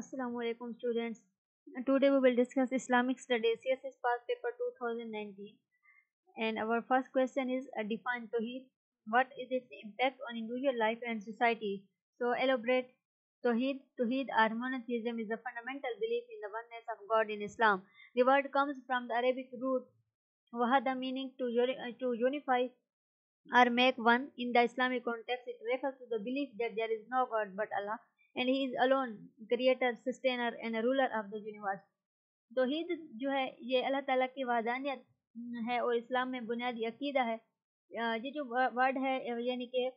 Assalamu alaikum students. Today we will discuss Islamic studies CSS past paper 2019 and our first question is uh, define Tawheed. What is its impact on individual life and society? So elaborate Tawheed. Tawheed or monotheism is a fundamental belief in the oneness of God in Islam. The word comes from the Arabic root wahada meaning to, uh, to unify or make one. In the Islamic context it refers to the belief that there is no God but Allah and he is alone creator sustainer and a ruler of the universe. توحید جو ہے، یہ اللہ تعالیٰ کی وحدانیت ہے اور اسلام میں بنیادی عقیدہ ہے۔ یہ جو ورڈ ہے یعنی کہ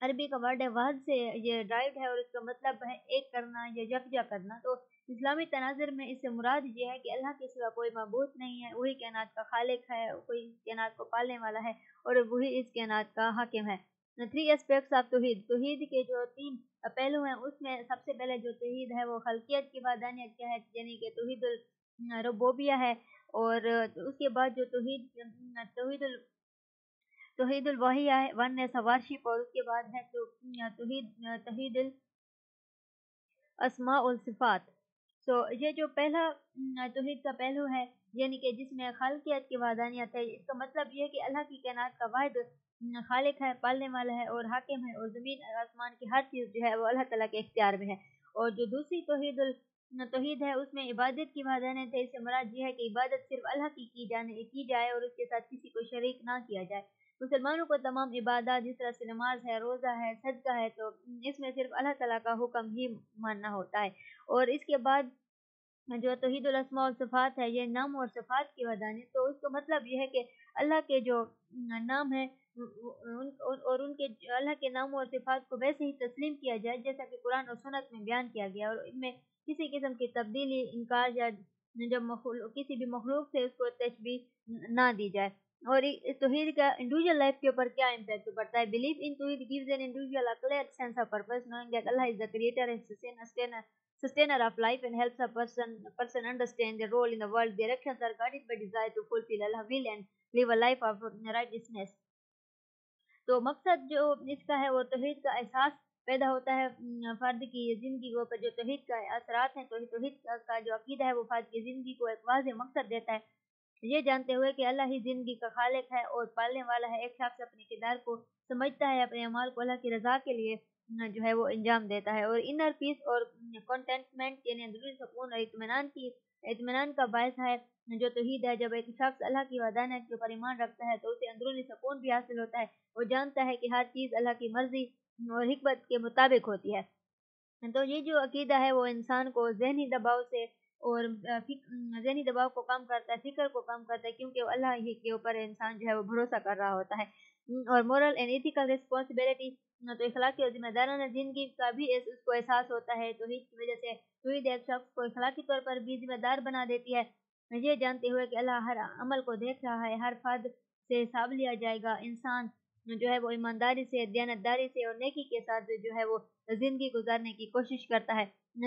عربی کا ورڈ ہے، وحد سے یہ ڈرائیوڈ ہے اور اس کا مطلب ہے ایک کرنا یا یکجا کرنا۔ تو اسلامی تناظر میں اس سے مراد یہ ہے کہ اللہ کے سوا کوئی معبود نہیں ہے، وہی کائنات کا خالق ہے کوئی کائنات کو پالنے والا ہے اور وہی اس کائنات کا حاکم ہے۔ تھری اسپیکٹس آف توحید توحید کے جو تین پہلو ہیں، اس میں سب سے پہلے جو توحید ہے، وہ خلقیت کی وادانیت کیا ہے یعنی کہ توحید الربوبیہ ہے۔ اور اس کے بعد جو توحید توحید ال توحید الوحیہ ہے ون ہے سوارشپ اور اس کے بعد ہے تو توحید توحید الاسماء الصفات سو یہ جو پہلا توحید کا پہلو ہے یعنی کہ جس میں خالقیت کی وادانیت ہے، اس کا مطلب یہ ہے کہ اللہ کی کائنات کا واحد خالق ہے، پالنے والا ہے اور حاکم ہے اور زمین اور آسمان کی ہر چیز جو ہے وہ اللہ تعالیٰ کے اختیار میں ہے۔ اور جو دوسری توحید توحید ہے، اس میں عبادت کی وحدانیت ہے اس سے مراد یہ ہے کہ عبادت صرف اللہ کی کی جانے، کی جائے اور اس کے ساتھ کسی کو شریک نہ کیا جائے۔ مسلمانوں کو تمام عبادات، جس طرح سے نماز ہے، روزہ ہے، صدقہ ہے، تو اس میں صرف اللہ تعالیٰ کا حکم ہی ماننا ہوتا ہے۔ اور اس کے بعد جو توحید الاسماء و صفات ہے، یہ نام اور صفات کی ودانی تو اس کا مطلب یہ ہے کہ اللہ کے جو نام ہے اور ان کے اللہ کے نام اور صفات کو ویسے ہی تسلیم کیا جائے جیسا کہ قرآن اور سنت میں بیان کیا گیا اور ان میں کسی قسم کی تبدیلی، انکار یا جب مخلوق کسی بھی مخلوق سے اس کو تشبیح نہ دی جائے اور اس توحید کا انڈیویجول لائف کے اوپر کیا امپیکٹ پڑتا ہے؟ Belief in tawhid gives an individual a clear sense of purpose knowing that Allah is the creator and sustainer sustainer of life and helps a person person understand their role in the world. Their actions are guided by desire to fulfill Allah will and live a life of righteousness. تو مقصد جو اس کا ہے وہ توحید کا احساس پیدا ہوتا ہے فرد کی زندگی کو جو توحید کا اثرات ہیں تو توحید کا جو عقیدہ ہے، وہ فرد کی زندگی کو ایک واضح مقصد دیتا ہے۔ یہ جانتے ہوئے کہ اللہ ہی زندگی کا خالق ہے اور پالنے والا ہے۔ ایک شخص اپنے کردار کو سمجھتا ہے، اپنے اعمال کو اللہ کی رضا کے لیے جو ہے وہ انجام دیتا ہے۔ اور انر پیس اور کنٹینٹمنٹ یعنی اندرونی سکون اور اطمینان کی اطمینان کا باعث ہے۔ جو توحید ہے، جب ایک شخص اللہ کی ودانیت کے اوپر ایمان رکھتا ہے تو اسے اندرونی سکون بھی حاصل ہوتا ہے۔ وہ جانتا ہے کہ ہر چیز اللہ کی مرضی اور حکمت کے مطابق ہوتی ہے۔ تو یہ جو عقیدہ ہے، وہ انسان کو ذہنی دباؤ سے اور ذہنی دباؤ کو کم کرتا ہے، فکر کو کم کرتا ہے، کیونکہ اللہ ہی کے اوپر انسان جو ہے، وہ بھروسہ کر رہا ہوتا ہے۔ اور مورل اینڈ ایتھیکل رسپانسبلٹی تو اخلاقی اور ذمہ دارانہ زندگی کا بھی اس اس کو احساس ہوتا ہے۔ توحید کی وجہ سے توحید ایک شخص کو اخلاقی طور پر بھی ذمہ دار بنا دیتی ہے۔ یہ جانتے ہوئے کہ اللہ ہر عمل کو دیکھ رہا ہے، ہر فرد سے حساب لیا جائے گا۔ انسان جو ہے وہ ایمانداری سے، دیانتداری سے اور نیکی کے ساتھ جو ہے وہ زندگی گزارنے کی کوشش کرتا ہے۔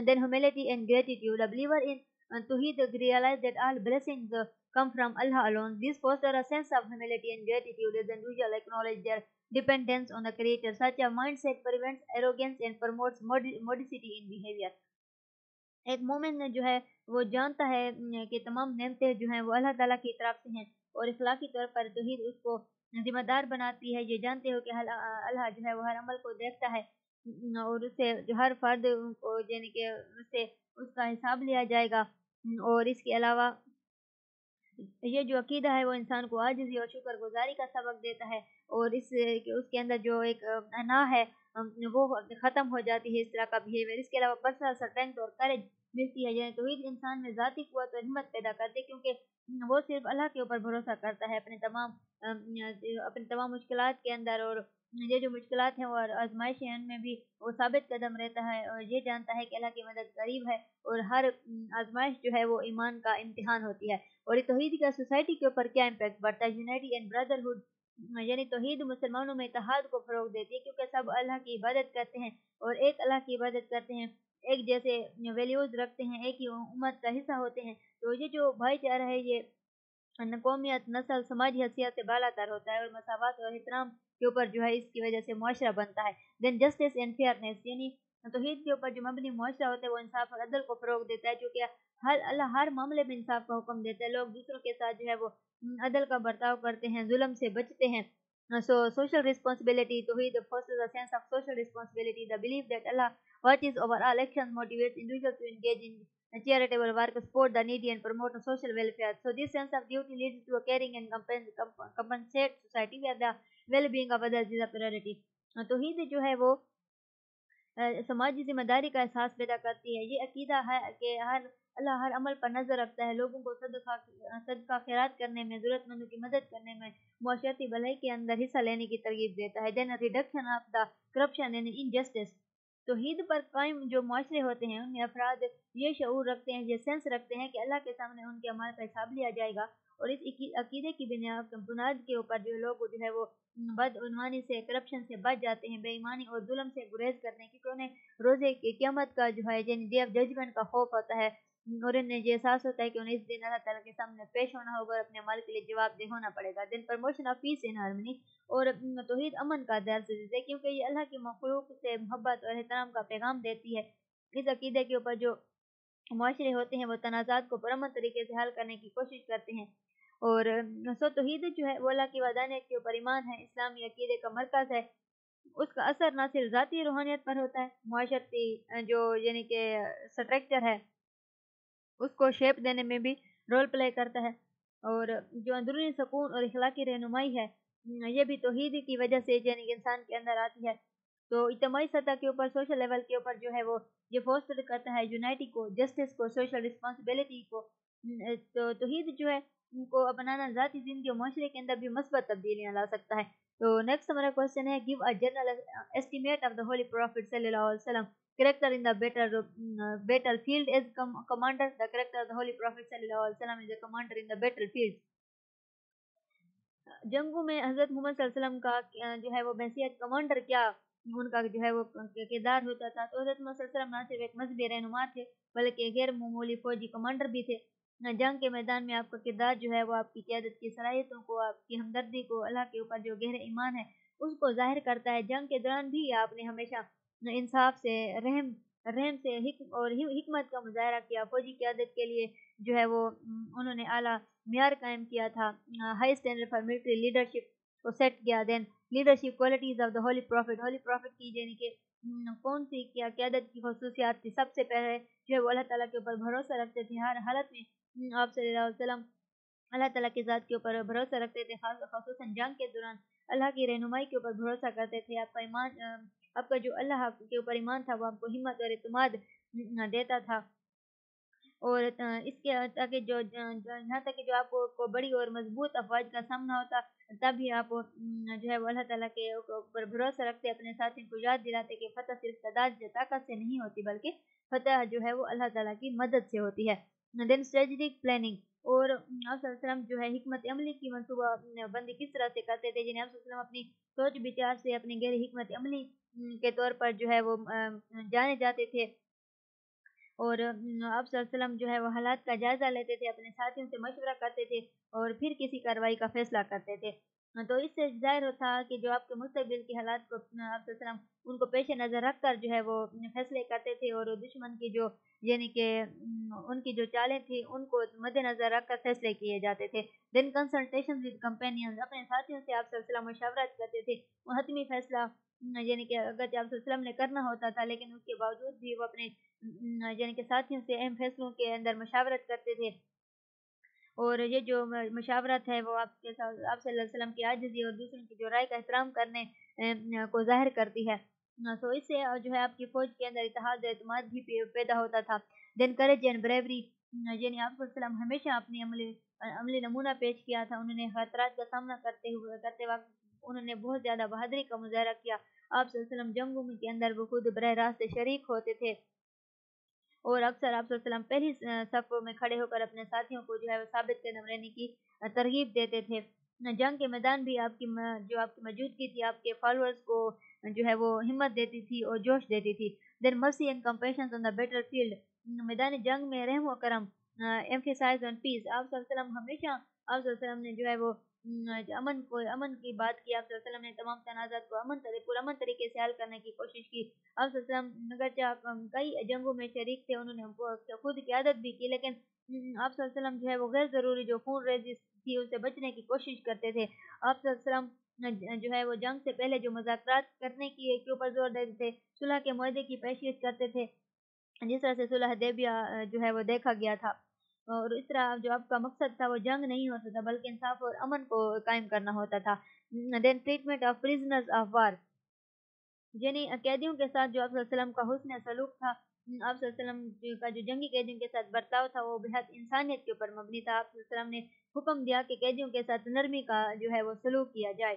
Then humility and gratitude a believer in tawhid realize that all blessings come from Allah alone. This fosters a sense of humility and gratitude as individuals acknowledge their dependence on the Creator. Such a mindset prevents arrogance and promotes modesty in behavior. ایک مومن جو ہے وہ جانتا ہے کہ تمام نعمتیں جو ہیں وہ اللہ تعالیٰ کی طرف سے ہیں اور اخلاقی طور پر توحید اس کو ذمہ دار بناتی ہے، یہ جانتے ہو کہ اللہ جو ہے وہ ہر عمل کو دیکھتا ہے اور اس سے جو ہر فرد کو یعنی کہ اس سے اس کا حساب لیا جائے گا اور اس کے علاوہ یہ جو عقیدہ ہے وہ انسان کو عاجزی اور شکر گزاری کا سبق دیتا ہے اور اس اس کے اندر جو ایک انا ہے وہ ختم ہو جاتی ہے اس طرح کا بیہیویئر اس کے علاوہ پرسنل اسٹرینتھ اور کریج ملتی ہے۔ یعنی توحید انسان میں ذاتی قوت اور ہمت پیدا کرتے کیونکہ وہ صرف اللہ کے اوپر بھروسہ کرتا ہے۔ اپنے تمام اپنے تمام مشکلات کے اندر اور یہ جو مشکلات ہیں وہ آزمائشیں ان میں بھی وہ ثابت قدم رہتا ہے۔ اور یہ جانتا ہے کہ اللہ کی مدد قریب ہے اور ہر آزمائش جو ہے وہ ایمان کا امتحان ہوتی ہے۔ اور یہ توحید کا سوسائٹی کے اوپر کیا امپیکٹ پڑتا ہے۔ یونائٹی اینڈ بردرہڈ یعنی توحید مسلمانوں میں اتحاد کو فروغ دیتی ہے، کیونکہ سب اللہ کی عبادت کرتے ہیں اور ایک اللہ کی عبادت کرتے ہیں۔ ایک جیسے ویلیوز رکھتے ہیں، ایک ہی امت کا حصہ ہوتے ہیں۔ تو یہ جو بھائی چارہ ہے، یہ قومیت، نسل، سماجی حیثیت سے بالا تر ہوتا ہے اور مساوات اور احترام کے اوپر جو ہے، اس کی وجہ سے معاشرہ بنتا ہے۔ دین جسٹس اینڈ فیئرنیس یعنی تو ہند کے اوپر جو مبنی معاشرہ ہوتا ہے وہ انصاف اور عدل کو فروغ دیتا ہے، چونکہ ہر اللہ ہر معاملے میں انصاف کا حکم دیتا ہے۔ لوگ دوسروں کے ساتھ جو ہے وہ عدل کا برتاؤ کرتے ہیں، ظلم سے بچتے ہیں۔ So social responsibility tawhid sense of social responsibility the belief that Allah what is over all action motivate individual to engage in charitable work support the needy and promote social welfare so this sense of duty lead to caring and compensate society where the well being of others is a تو توحید جو ہے وہ سماجی ذمہ داری کا احساس پیدا کرتی ہے۔ یہ عقیدہ ہے کہ ہر، اللہ ہر عمل پر نظر رکھتا ہے۔ لوگوں کو صدقہ صدقہ خیرات کرنے میں، ضرورت مندوں کی مدد کرنے میں معاشرتی بھلائی کے اندر حصہ لینے کی ترغیب دیتا ہے۔ Then reduction of the corruption and injustice. توحید پر قائم جو معاشرے ہوتے ہیں، ان میں افراد یہ شعور رکھتے ہیں، یہ سینس رکھتے ہیں کہ اللہ کے سامنے ان کے عمال کا حساب لیا جائے گا۔ اور اس عقیدے کی بنیاد کے اوپر جو لوگ جو ہے وہ بد عنوانی سے کرپشن سے بچ جاتے ہیں، بے ایمانی اور ظلم سے گریز کرتے ہیں، کیونکہ انہیں روزے کی قیامت کا جو ہے یعنی ڈے آف ججمنٹ کا خوف ہوتا ہے۔ اور انہیں یہ احساس ہوتا ہے کہ انہیں اس دن اللہ تعالیٰ کے سامنے پیش ہونا ہوگا اور اپنے عمل کے لیے جواب دہ ہونا پڑے گا۔ Then promotion of peace in harmony اور توحید امن کا درس ہے کیونکہ یہ اللہ کی مخلوق سے محبت اور احترام کا پیغام دیتی ہے۔ اس عقیدے کے اوپر جو معاشرے ہوتے ہیں، وہ تنازعات کو پرامن طریقے سے حل کرنے کی کوشش کرتے ہیں۔ اور سو توحید جو ہے، وہ اللہ کی ودانیت کے اوپر ایمان ہے، اسلامی عقیدے کا مرکز ہے۔ اس کا اثر نہ صرف ذاتی روحانیت پر ہوتا ہے، معاشرتی جو یعنی کہ سٹریکچر ہے، اس کو شیپ دینے میں بھی رول پلے کرتا ہے۔ اور، جو اندرونی سکون اور اخلاقی رہنمائی ہے یہ بھی توحید کی وجہ سے یعنی انسان کے اندر آتی ہے۔ تو اجتماعی سطح کے اوپر سوشل لیول کے اوپر جو ہے وہ یہ فوسٹر کرتا ہے یونائٹی کو جسٹس کو سوشل رسپانسبلٹی کو۔ تو توحید جو ہے ان کو اپنانا ذاتی زندگی اور معاشرے کے اندر بھی مثبت تبدیلیاں لا سکتا ہے۔ تو نیکسٹ ہمارا کوشچن ہے give a general estimate of the holy prophet صلی اللہ علیہ وسلم character in the battle uh, battlefield as com commander. The character of the holy prophet sallallahu alaihi wasallam is a commander in the battlefield. جنگوں میں حضرت محمد صلی اللہ علیہ وسلم کا جو ہے وہ بحثیت کمانڈر کیا؟ ان کا جو ہے وہ کردار ہوتا تھا۔ تو حضرت محمد صلی اللہ علیہ وسلم نہ صرف ایک مذہبی رہنما تھے، بلکہ غیر معمولی فوجی کمانڈر بھی تھے۔ جنگ کے میدان میں آپ کا کردار جو ہے وہ آپ کی قیادت کی صلاحیتوں کو، آپ کی ہمدردی کو، اللہ کے اوپر جو گہرے ایمان ہے، اس کو ظاہر کرتا ہے۔ جنگ کے دوران بھی آپ نے ہمیشہ انصاف سے، رحم رحم سے حکم اور حکمت کا مظاہرہ کیا۔ فوجی قیادت کے لیے جو ہے وہ، انہوں نے اعلیٰ معیار قائم کیا تھا۔ High standard for military leadership کو سیٹ کیا۔ Then leadership qualities of the holy prophet holy prophet کی یعنی کہ کون سی کیا قیادت کی خصوصیات تھی؟ سب سے پہلے جو ہے وہ اللہ تعالیٰ کے اوپر بھروسہ رکھتے تھے، ہر حالت میں آپ صلی اللہ علیہ وسلم اللہ تعالیٰ کی ذات کے اوپر بھروسہ رکھتے تھے خصوصاً جنگ کے دوران اللہ کی رہنمائی کے اوپر بھروسہ کرتے تھے۔ آپ کا ایمان آپ کا جو اللہ کے اوپر ایمان تھا، وہ آپ کو ہمت اور اعتماد دیتا تھا۔ اور اس کے تاکہ جو یہاں تک کہ جو آپ کو بڑی اور مضبوط افواج کا سامنا ہوتا، تب بھی آپ جو ہے وہ اللہ تعالیٰ کے اوپر بھروسہ رکھتے، اپنے ساتھیوں کو یاد دلاتے کہ فتح صرف تعداد یا طاقت سے نہیں ہوتی، بلکہ فتح جو ہے وہ اللہ تعالیٰ کی مدد سے ہوتی ہے۔ دین اسٹریٹجک پلاننگ اور آپ وسلم جو ہے حکمت عملی کی منصوبہ بندی کس طرح سے کرتے تھے، جنہیں آپ وسلم اپنی سوچ بچار سے، اپنی گہری حکمت عملی کے طور پر جو ہے وہ جانے جاتے تھے اور آپ صلی اللہ علیہ وسلم جو ہے وہ حالات کا جائزہ لیتے تھے، اپنے ساتھیوں سے مشورہ کرتے تھے اور پھر کسی کارروائی کا فیصلہ کرتے تھے۔ ہاں، تو اس سے ظاہر ہوتا کہ جو آپ کے مستقبل کی حالات کو آپ وسلم، ان کو پیش نظر رکھ کر جو ہے وہ فیصلے کرتے تھے اور دشمن کی جو یعنی کہ ان کی جو چالیں تھیں، ان کو مد نظر رکھ کر فیصلے کیے جاتے تھے۔ دین کنسلٹیشن ود کمپینینز، اپنے ساتھیوں سے آپ صلی اللہ علیہ وسلم مشاورت کرتے تھے۔ وہ حتمی فیصلہ یعنی کہ اگر آپ وسلم نے کرنا ہوتا تھا، لیکن اس کے باوجود بھی وہ اپنے یعنی کہ ساتھیوں سے اہم فیصلوں کے اندر مشاورت کرتے تھے۔ اور یہ جو مشاورت ہے وہ آپ کے ساتھ آپ صلی اللہ علیہ وسلم کی عاجزی اور دوسروں کی جو رائے کا احترام کرنے کو ظاہر کرتی ہے۔ تو اس سے جو ہے آپ کی فوج کے اندر اتحاد اعتماد بھی پیدا ہوتا تھا۔ دین کریج اینڈ بریوری یعنی آپ وسلم ہمیشہ اپنی عملی عملی نمونہ پیش کیا تھا۔ انہوں نے خطرات کا سامنا کرتے ہوئے، کرتے وقت انہوں نے بہت زیادہ بہادری کا مظاہرہ کیا۔ آپ صلی اللہ علیہ وسلم جنگوں کے اندر وہ خود براہ راست شریک ہوتے تھے۔ اور اکثر آپ صلی اللہ علیہ وسلم پہلی صف میں کھڑے ہو کر اپنے ساتھیوں کو جو ہے وہ ثابت قدم رہنے کی ترغیب دیتے تھے۔ جنگ کے میدان بھی آپ کی جو آپ کی موجودگی تھی، آپ کے فالوورز کو جو ہے وہ ہمت دیتی تھی اور جوش دیتی تھی۔ Then mercy and compassion on the battlefield میدان جنگ میں رحم و کرم ایمفیسائز آن پیس آپ صلی اللہ علیہ وسلم ہمیشہ، آپ صلی اللہ علیہ وسلم نے جو ہے وہ امن کو امن کی بات کی آپ صلی اللہ علیہ وسلم نے تمام تنازعات کو امن طریقے پر امن طریقے سے حل کرنے کی کوشش کی۔ آپ صلی اللہ علیہ وسلم اگرچہ کئی جنگوں میں شریک تھے، انہوں نے خود قیادت بھی کی، لیکن آپ صلی اللہ علیہ وسلم جو ہے وہ غیر ضروری جو خون ریزی تھی اسے بچنے کی کوشش کرتے تھے۔ آپ صلی اللہ علیہ وسلم جو ہے وہ جنگ سے پہلے جو مذاکرات کرنے کی کے اوپر زور دیتے تھے، صلح کے معاہدے کی پیشیش کرتے تھے۔ جس طرح سے صلح دیبیا جو ہے وہ دیکھا گیا تھا۔ اور اس طرح جو آپ کا مقصد تھا وہ جنگ نہیں ہوتا تھا بلکہ انصاف اور امن کو قائم کرنا ہوتا تھا then treatment of prisoners of war یعنی قیدیوں کے ساتھ جو آپ صلی اللہ علیہ وسلم کا حسن سلوک تھا آپ صلی اللہ علیہ وسلم کا جو جنگی قیدیوں کے ساتھ برتاؤ تھا وہ بہت انسانیت کے اوپر مبنی تھا آپ صلی اللہ علیہ وسلم نے حکم دیا کہ قیدیوں کے ساتھ نرمی کا جو ہے وہ سلوک کیا جائے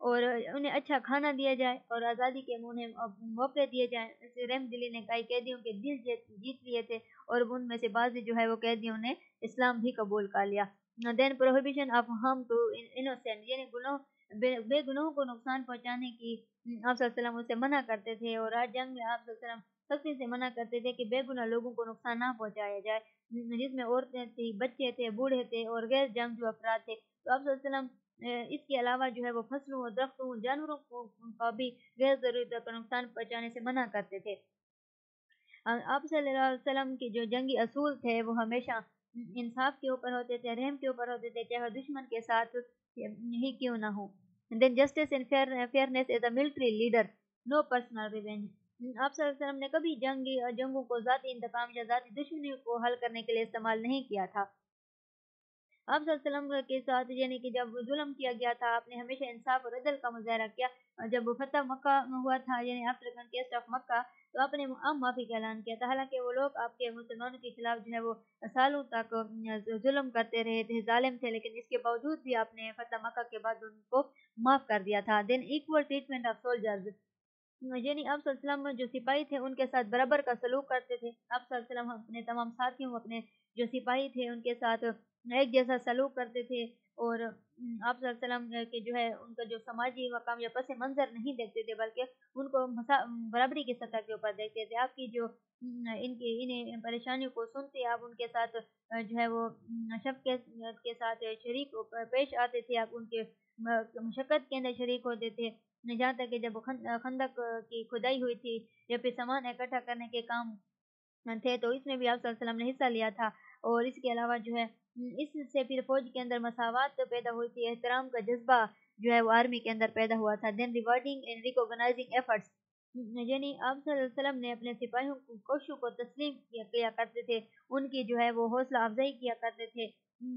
اور انہیں اچھا کھانا دیا جائے اور آزادی کے انہیں موقع دیے جائیں رحم دلی نے کئی قیدیوں کے دل جیت لیے تھے اور ان میں سے بعض جو ہے وہ قیدیوں نے اسلام بھی قبول کر لیا۔ Then prohibition of harm to innocent یعنی گناہ، بے گناہوں کو نقصان پہنچانے کی آپ صلی اللہ علیہ وسلم اسے منع کرتے تھے اور آج جنگ میں آپ صلی اللہ علیہ وسلم سختی سے منع کرتے تھے کہ بے گناہ لوگوں کو نقصان نہ پہنچایا جائے۔ جس میں عورتیں تھیں، بچے تھے، بوڑھے تھے اور غیر جنگ جو افراد تھے۔ تو آپ صلی اللہ علیہ وسلم اس کے علاوہ جو ہے وہ فصلوں درختوں، جانوروں کو بھی غیر ضروری طور پر نقصان پہنچانے سے منع کرتے تھے۔ آپ صلی اللہ علیہ وسلم کے جو جنگی اصول تھے، وہ ہمیشہ انصاف کے اوپر ہوتے تھے، رحم کے اوپر ہوتے تھے، چاہے دشمن کے ساتھ ہی کیوں نہ ہو۔ Then justice and fairness as a military leader no personal revenge آپ صلی اللہ علیہ وسلم نے کبھی جنگی جنگوں کو ذاتی انتقام یا ذاتی دشمنی کو حل کرنے کے لیے استعمال نہیں کیا تھا۔ آپ صلی اللہ علیہ وسلم کے ساتھ یعنی کہ جب ظلم کیا گیا تھا، آپ نے ہمیشہ انصاف اور عدل کا مظاہرہ کیا۔ جب فتح مکہ ہوا تھا یعنی آفٹر کنکیسٹ آف مکہ تو آپ نے عام معافی کا اعلان کیا تھا۔ حالانکہ وہ لوگ آپ کے مسلمانوں کے خلاف جو ہے وہ سالوں تک ظلم کرتے رہے، تھے، ظالم تھے، لیکن اس کے باوجود بھی آپ نے فتح مکہ کے بعد ان کو معاف کر دیا تھا۔ Then equal treatment of soldiers یعنی آپ صلی اللہ علیہ وسلم جو سپاہی تھے، ان کے ساتھ برابر کا سلوک کرتے تھے۔ آپ صلی اللہ علیہ وسلم اپنے تمام ساتھیوں، اپنے جو سپاہی تھے، ان کے ساتھ ایک جیسا سلوک کرتے تھے۔ اور آپ صلی اللہ علیہ وسلم کے جو ہے، ان کا جو سماجی مقام یا پس منظر نہیں دیکھتے تھے، بلکہ ان کو برابری کی سطح کے اوپر دیکھتے تھے۔ آپ کی جو، ان کی، انہیں پریشانیوں کو سنتے آپ ان کے ساتھ، جو ہے وہ شب کے ساتھ شریک پیش آتے تھے۔ آپ ان کے مشقت کے اندر شریک ہوتے تھے۔ جہاں تک کہ جب خندق کی کھدائی ہوئی تھی یا پھر سامان اکٹھا کرنے کے کام تھے، تو اس میں بھی آپ صلی اللہ علیہ وسلم نے حصہ لیا تھا۔ اور اس کے علاوہ جو ہے اس سے پھر فوج کے اندر مساوات پیدا ہوئی تھی احترام کا جذبہ جو ہے وہ آرمی کے اندر پیدا ہوا تھا۔ Then rewarding and recognising efforts یعنی آپ صلی اللہ علیہ وسلم نے اپنے سپاہیوں کی کوششوں کو تسلیم کیا, کیا کرتے تھے۔ ان کی جو ہے وہ حوصلہ افزائی کیا کرتے تھے۔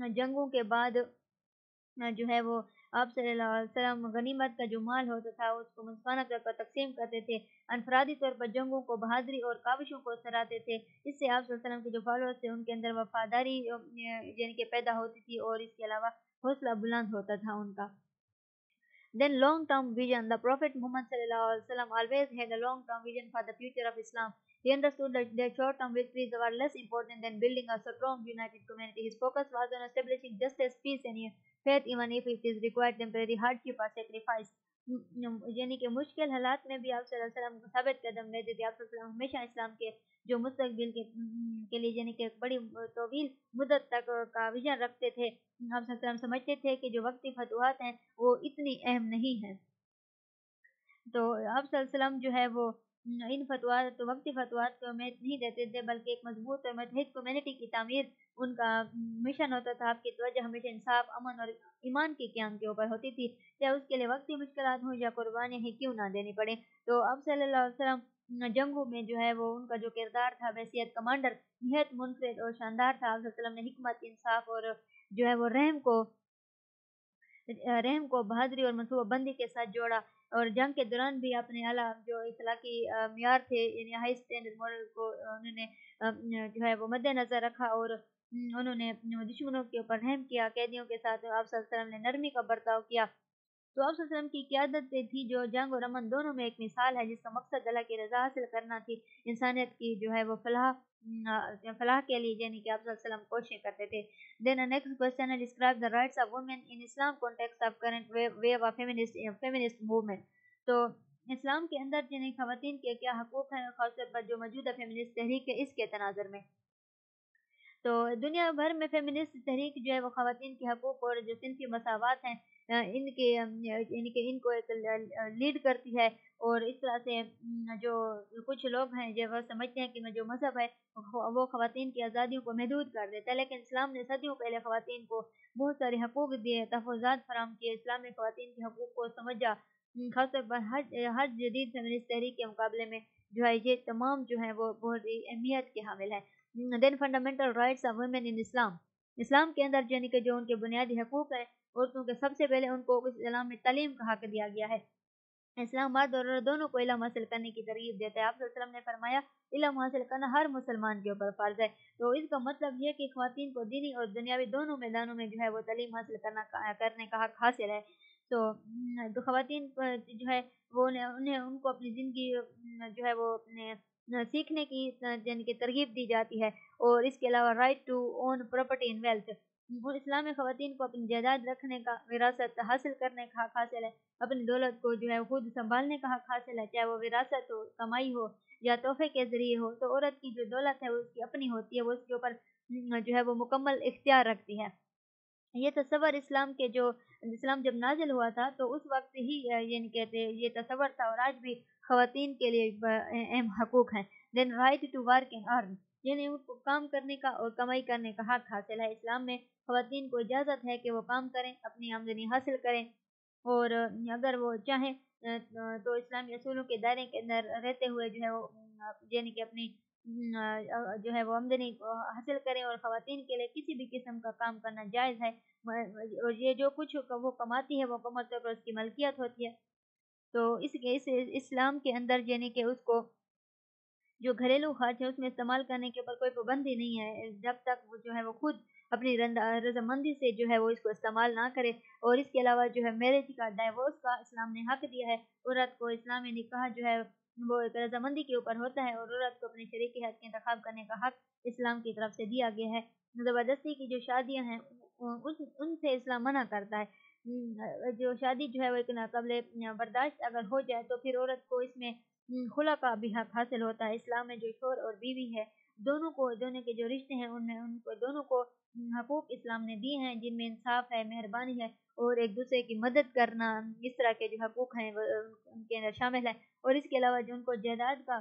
جنگوں کے بعد جو ہے وہ آپ صلی اللہ علیہ وسلم غنیمت کا جو مال ہوتا تھا حوصلہ بلند ہوتا تھا ان کا Then long term vision The Prophet Muhammad صلی اللہ علیہ وسلم always had a long term vision for the future of Islam He understood that their short term victories were less important than building a strong united community His focus was on establishing justice, peace and faith even if it is required temporary hardship or sacrifice. یعنی کہ مشکل حالات میں بھی آپ صلی اللہ علیہ وسلم ثابت قدم لیتے تھے آپ صلی اللہ علیہ وسلم ہمیشہ اسلام کے جو مستقبل کے کے لیے یعنی کہ بڑی طویل مدت تک کا ویژن رکھتے تھے۔ آپ صلی اللہ علیہ وسلم سمجھتے تھے کہ جو وقتی فتوحات ہیں وہ اتنی اہم نہیں ہیں۔ تو آپ صلی اللہ علیہ وسلم جو ہے وہ ان فتوات تو وقتی فتوات کو اہمیت نہیں دیتے تھے، بلکہ ایک مضبوط اور متحد کمیونٹی کی تعمیر ان کا مشن ہوتا تھا۔ آپ کی توجہ ہمیشہ انصاف، امن اور ایمان کے قیام کے اوپر ہوتی تھی۔ چاہے اس کے لیے وقتی مشکلات ہوں یا قربانیاں ہی کیوں نہ دینی پڑے؟ تو اب صلی اللہ علیہ وسلم جنگوں میں جو ہے وہ ان کا جو کردار تھا بحثیت کمانڈر، نہایت منفرد اور شاندار تھا۔ آپ صلی اللہ علیہ وسلم نے حکمت، انصاف اور جو ہے وہ رحم کو رحم کو بہادری اور منصوبہ بندی کے ساتھ جوڑا۔ اور جنگ کے دوران بھی اپنے اعلیٰ جو اخلاقی معیار تھے یعنی ہائی اسٹینڈرڈ ماڈل کو انہوں نے جو ہے وہ مد نظر رکھا اور انہوں نے دشمنوں کے اوپر رحم کیا، قیدیوں کے ساتھ آپ صلی اللہ علیہ وسلم نے نرمی کا برتاؤ کیا۔ تو آپ وسلم کی قیادت تھی، جو جنگ اور امن دونوں میں ایک مثال ہے، جس کا مقصد اللہ کی رضا حاصل کرنا تھی۔ انسانیت کی جو ہے وہ فلاح فلاح کے لیے یعنی کہ آپ صلی اللہ علیہ وسلم کوششیں کرتے تھے۔ دین نیکسٹ کوشچن ہے describe the rights of women in Islam context of current view of feminist feminist movement تو اسلام کے اندر جن خواتین کے کیا حقوق ہیں، خاص طور پر جو موجودہ فیمنسٹ تحریک ہے اس کے تناظر میں۔ تو دنیا بھر میں فیمنسٹ تحریک جو ہے وہ خواتین کے حقوق اور جو صنفی مساوات ہیں ان کے یعنی کہ ان کو ایک لیڈ کرتی ہے اور اس طرح سے جو کچھ لوگ ہیں، جو وہ سمجھتے ہیں کہ جو مذہب ہے، وہ خواتین کی آزادیوں کو محدود کر دیتا ہے، لیکن اسلام نے صدیوں پہلے خواتین کو بہت سارے حقوق دیے، تحفظات فراہم کیے اسلام نے خواتین کے حقوق کو سمجھا خاص طور پر ہر ہر جدید فیمنسٹ تحریک کے مقابلے میں جو ہے، یہ تمام جو ہیں، وہ بہت ہی اہمیت کے حامل ہیں۔ Then fundamental rights of women in Islam اسلام کے اندر یعنی کہ جو ان کے بنیادی حقوق ہیں عورتوں کے سب سے پہلے ان کو اسلام میں تعلیم کا حق دیا گیا ہے۔ اسلام مرد اور دونوں کو علم حاصل کرنے کی ترغیب دیتا ہے آپ صلی اللہ علیہ وسلم نے فرمایا، علم حاصل کرنا ہر مسلمان کے اوپر فرض ہے۔ تو اس کا مطلب یہ کہ خواتین کو دینی اور دنیاوی دونوں میدانوں میں جو ہے وہ تعلیم حاصل کرنا کرنے کا حق حاصل ہے۔ تو خواتین جو ہے وہ انہیں ان کو اپنی زندگی جو ہے وہ اپنے سیکھنے کی یعنی کہ ترغیب دی جاتی ہے۔ اور اس کے علاوہ right to own property in wealth اسلام خواتین کو اپنی جائیداد رکھنے کا، وراثت حاصل کرنے کا حق حاصل ہے۔ اپنی دولت کو جو ہے خود سنبھالنے کا حق حاصل ہے، چاہے وہ وراثت ہو، کمائی ہو یا تحفے کے ذریعے ہو، تو عورت کی جو دولت ہے، وہ اس کی اپنی ہوتی ہے، وہ اس کے اوپر جو ہے وہ مکمل اختیار رکھتی ہے۔ یہ تصور اسلام کے جو، اسلام جب نازل ہوا تھا، تو اس وقت ہی یعنی کہتے یہ تصور تھا اور آج بھی خواتین کے لیے اہم حقوق ہیں۔ Then right to work and earn یعنی ان کو کام کرنے کا اور کمائی کرنے کا حق حاصل ہے۔ اسلام میں خواتین کو اجازت ہے کہ وہ کام کریں، اپنی آمدنی حاصل کریں۔ اور اگر وہ چاہیں، تو اسلامی اصولوں کے دائرے کے اندر رہتے ہوئے جو ہے وہ یعنی کہ اپنی، جو ہے وہ آمدنی حاصل کریں۔ اور خواتین کے لیے کسی بھی قسم کا کام کرنا جائز ہے۔ اور یہ جو کچھ وہ کماتی ہے، وہ کمر طور پر اس کی ملکیت ہوتی ہے۔ تو اس کے، اس اسلام کے اندر یعنی کہ اس کو جو گھریلو خرچ ہے اس میں استعمال کرنے کے اوپر کوئی پابندی نہیں ہے، جب تک وہ جو ہے وہ خود اپنی رضامندی سے جو ہے وہ اس کو استعمال نہ کرے اور اس کے علاوہ جو ہے میرج کا ڈائیورس کا اسلام نے حق دیا ہے۔ عورت کو اسلامی نکاح جو ہے وہ ایک رضامندی کے اوپر ہوتا ہے اور عورت کو اپنے شریک حق کے انتخاب کرنے کا حق اسلام کی طرف سے دیا گیا ہے۔ زبردستی کی جو شادیاں ہیں ان سے اسلام منع کرتا ہے۔ جو شادی جو ہے وہ ایک ناقابل برداشت اگر ہو جائے تو پھر عورت کو اس میں خلا کا بھی حق حاصل ہوتا ہے، اسلام میں جو شور اور بیوی ہے، دونوں کو، دونوں کے جو رشتے ہیں، ان میں، ان کو، دونوں کو حقوق اسلام نے دیے ہیں، جن میں انصاف ہے، مہربانی ہے اور ایک دوسرے کی مدد کرنا، اس طرح کے جو حقوق ہیں، وہ ان کے اندر شامل ہے اور اس کے علاوہ جو ان کو جائیداد کا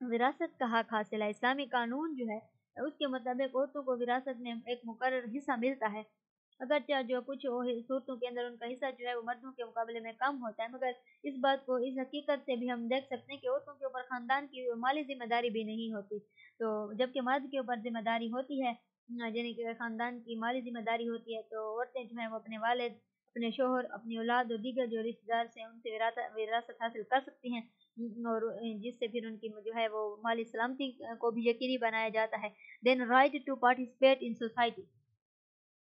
وراثت کا حق حاصل ہے، اسلامی قانون جو ہے، اس کے مطابق عورتوں کو وراثت میں ایک مقرر حصہ ملتا ہے۔ اگرچہ جو کچھ صورتوں کے اندر ان کا حصہ جو ہے وہ مردوں کے مقابلے میں کم ہوتا ہے، مگر اس بات کو اس حقیقت سے بھی ہم دیکھ سکتے ہیں کہ عورتوں کے اوپر خاندان کی مالی ذمہ داری بھی نہیں ہوتی۔ تو جبکہ مرد کے اوپر ذمہ داری ہوتی ہے یعنی کہ خاندان کی مالی ذمہ داری ہوتی ہے تو عورتیں جو ہیں وہ اپنے والد، اپنے شوہر، اپنی اولاد اور دیگر جو رشتے دار سے ان سے وراثت حاصل کر سکتی ہیں اور جس سے پھر ان کی جو ہے وہ مالی سلامتی کو بھی یقینی بنایا جاتا ہے۔ Then right to participate in society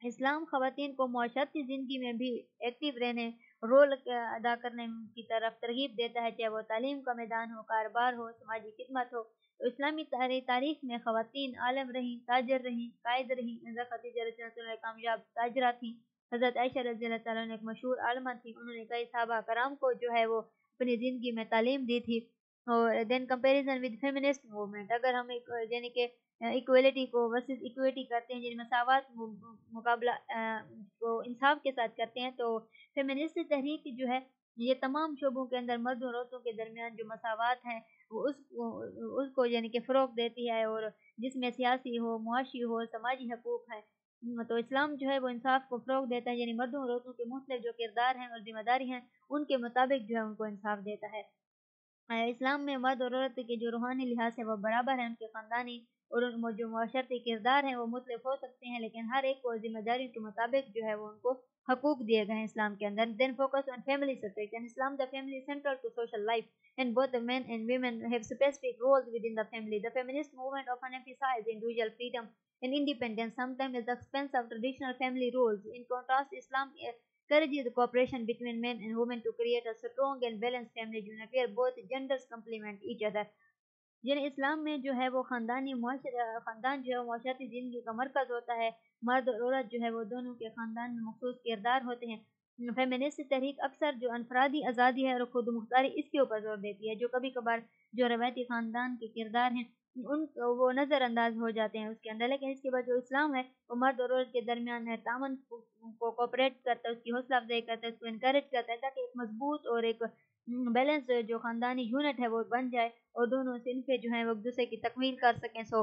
اسلام خواتین کو معاشرتی زندگی میں بھی ایکٹیو رہنے رول ادا کرنے کی طرف ترغیب دیتا ہے، چاہے وہ تعلیم کا میدان ہو، کاروبار ہو، سماجی خدمت ہو۔ اسلامی تاریخ میں خواتین عالم رہیں، تاجر رہیں، قائد رہیں۔ خدیجہ کامیاب تاجرہ تھیں۔ حضرت عائشہ رضی اللہ تعالیٰ نے ایک مشہور عالمہ تھی انہوں نے کئی صحابہ کرام کو جو ہے وہ اپنی زندگی میں تعلیم دی تھی۔ اور then comparison with feminist movement اگر ہم ایک یعنی کہ Uh, ایکویلٹی کو ورسز ایکویٹی کرتے ہیں جن مساوات مقابلہ uh, کو انصاف کے ساتھ کرتے ہیں۔ تو فیمنسٹ تحریک جو ہے، یہ تمام شعبوں کے اندر مرد اور عورتوں کے درمیان جو مساوات ہیں، وہ اس اس کو یعنی کہ فروغ دیتی ہے۔ اور جس میں سیاسی ہو، معاشی ہو، سماجی حقوق ہے تو اسلام جو ہے، وہ انصاف کو فروغ دیتا ہے۔ یعنی مردوں اور عورتوں کے مختلف جو کردار ہیں اور ذمہ داری ہیں، ان کے مطابق جو ہے، ان کو انصاف دیتا ہے۔ uh, اسلام میں مرد اور عورت کے جو روحانی لحاظ ہے وہ برابر ہیں۔ ان کے خاندانی اور ان جو معاشرتی کردار ہیں وہ مطلف ہو سکتے ہیں لیکن ہر ایک کو ذمہ داری کے مطابق جو ہے وہ ان کو حقوق دیے گئے ہیں اسلام کے اندر then focus on family subject and Islam the family central to social life and both the men and women have specific roles within the family the feminist movement often emphasise individual freedom and independence some time at expense of traditional family roles in contrast Islam encourages the cooperation between men and women to create a strong and balanced family unit where both genders complement each other. یعنی اسلام میں جو ہے وہ خاندانی معاشر، خاندان جو ہے معاشرتی زندگی کا مرکز ہوتا ہے۔ مرد اور عورت جو ہے وہ دونوں کے خاندان میں مخصوص کردار ہوتے ہیں۔ فیمنسٹ تحریک اکثر جو انفرادی آزادی ہے اور خود مختاری اس کے اوپر زور دیتی ہے۔ جو کبھی کبھار جو روایتی خاندان کے کردار ہیں، ان وہ نظر انداز ہو جاتے ہیں اس کے اندر۔ لیکن اس کے بعد جو اسلام ہے، وہ مرد اور عورت کے درمیان ہے۔ تعاون کو کوپریٹ کرتا ہے، اس کی حوصلہ افزائی کرتا ہے، اس کو انکریج کرتا ہے تاکہ ایک مضبوط اور ایک بیلنس جو خاندانی یونٹ ہے وہ بن جائے اور دونوں صنفیں جو ہیں وہ ایک دوسرے کی تکمیل کر سکیں۔ So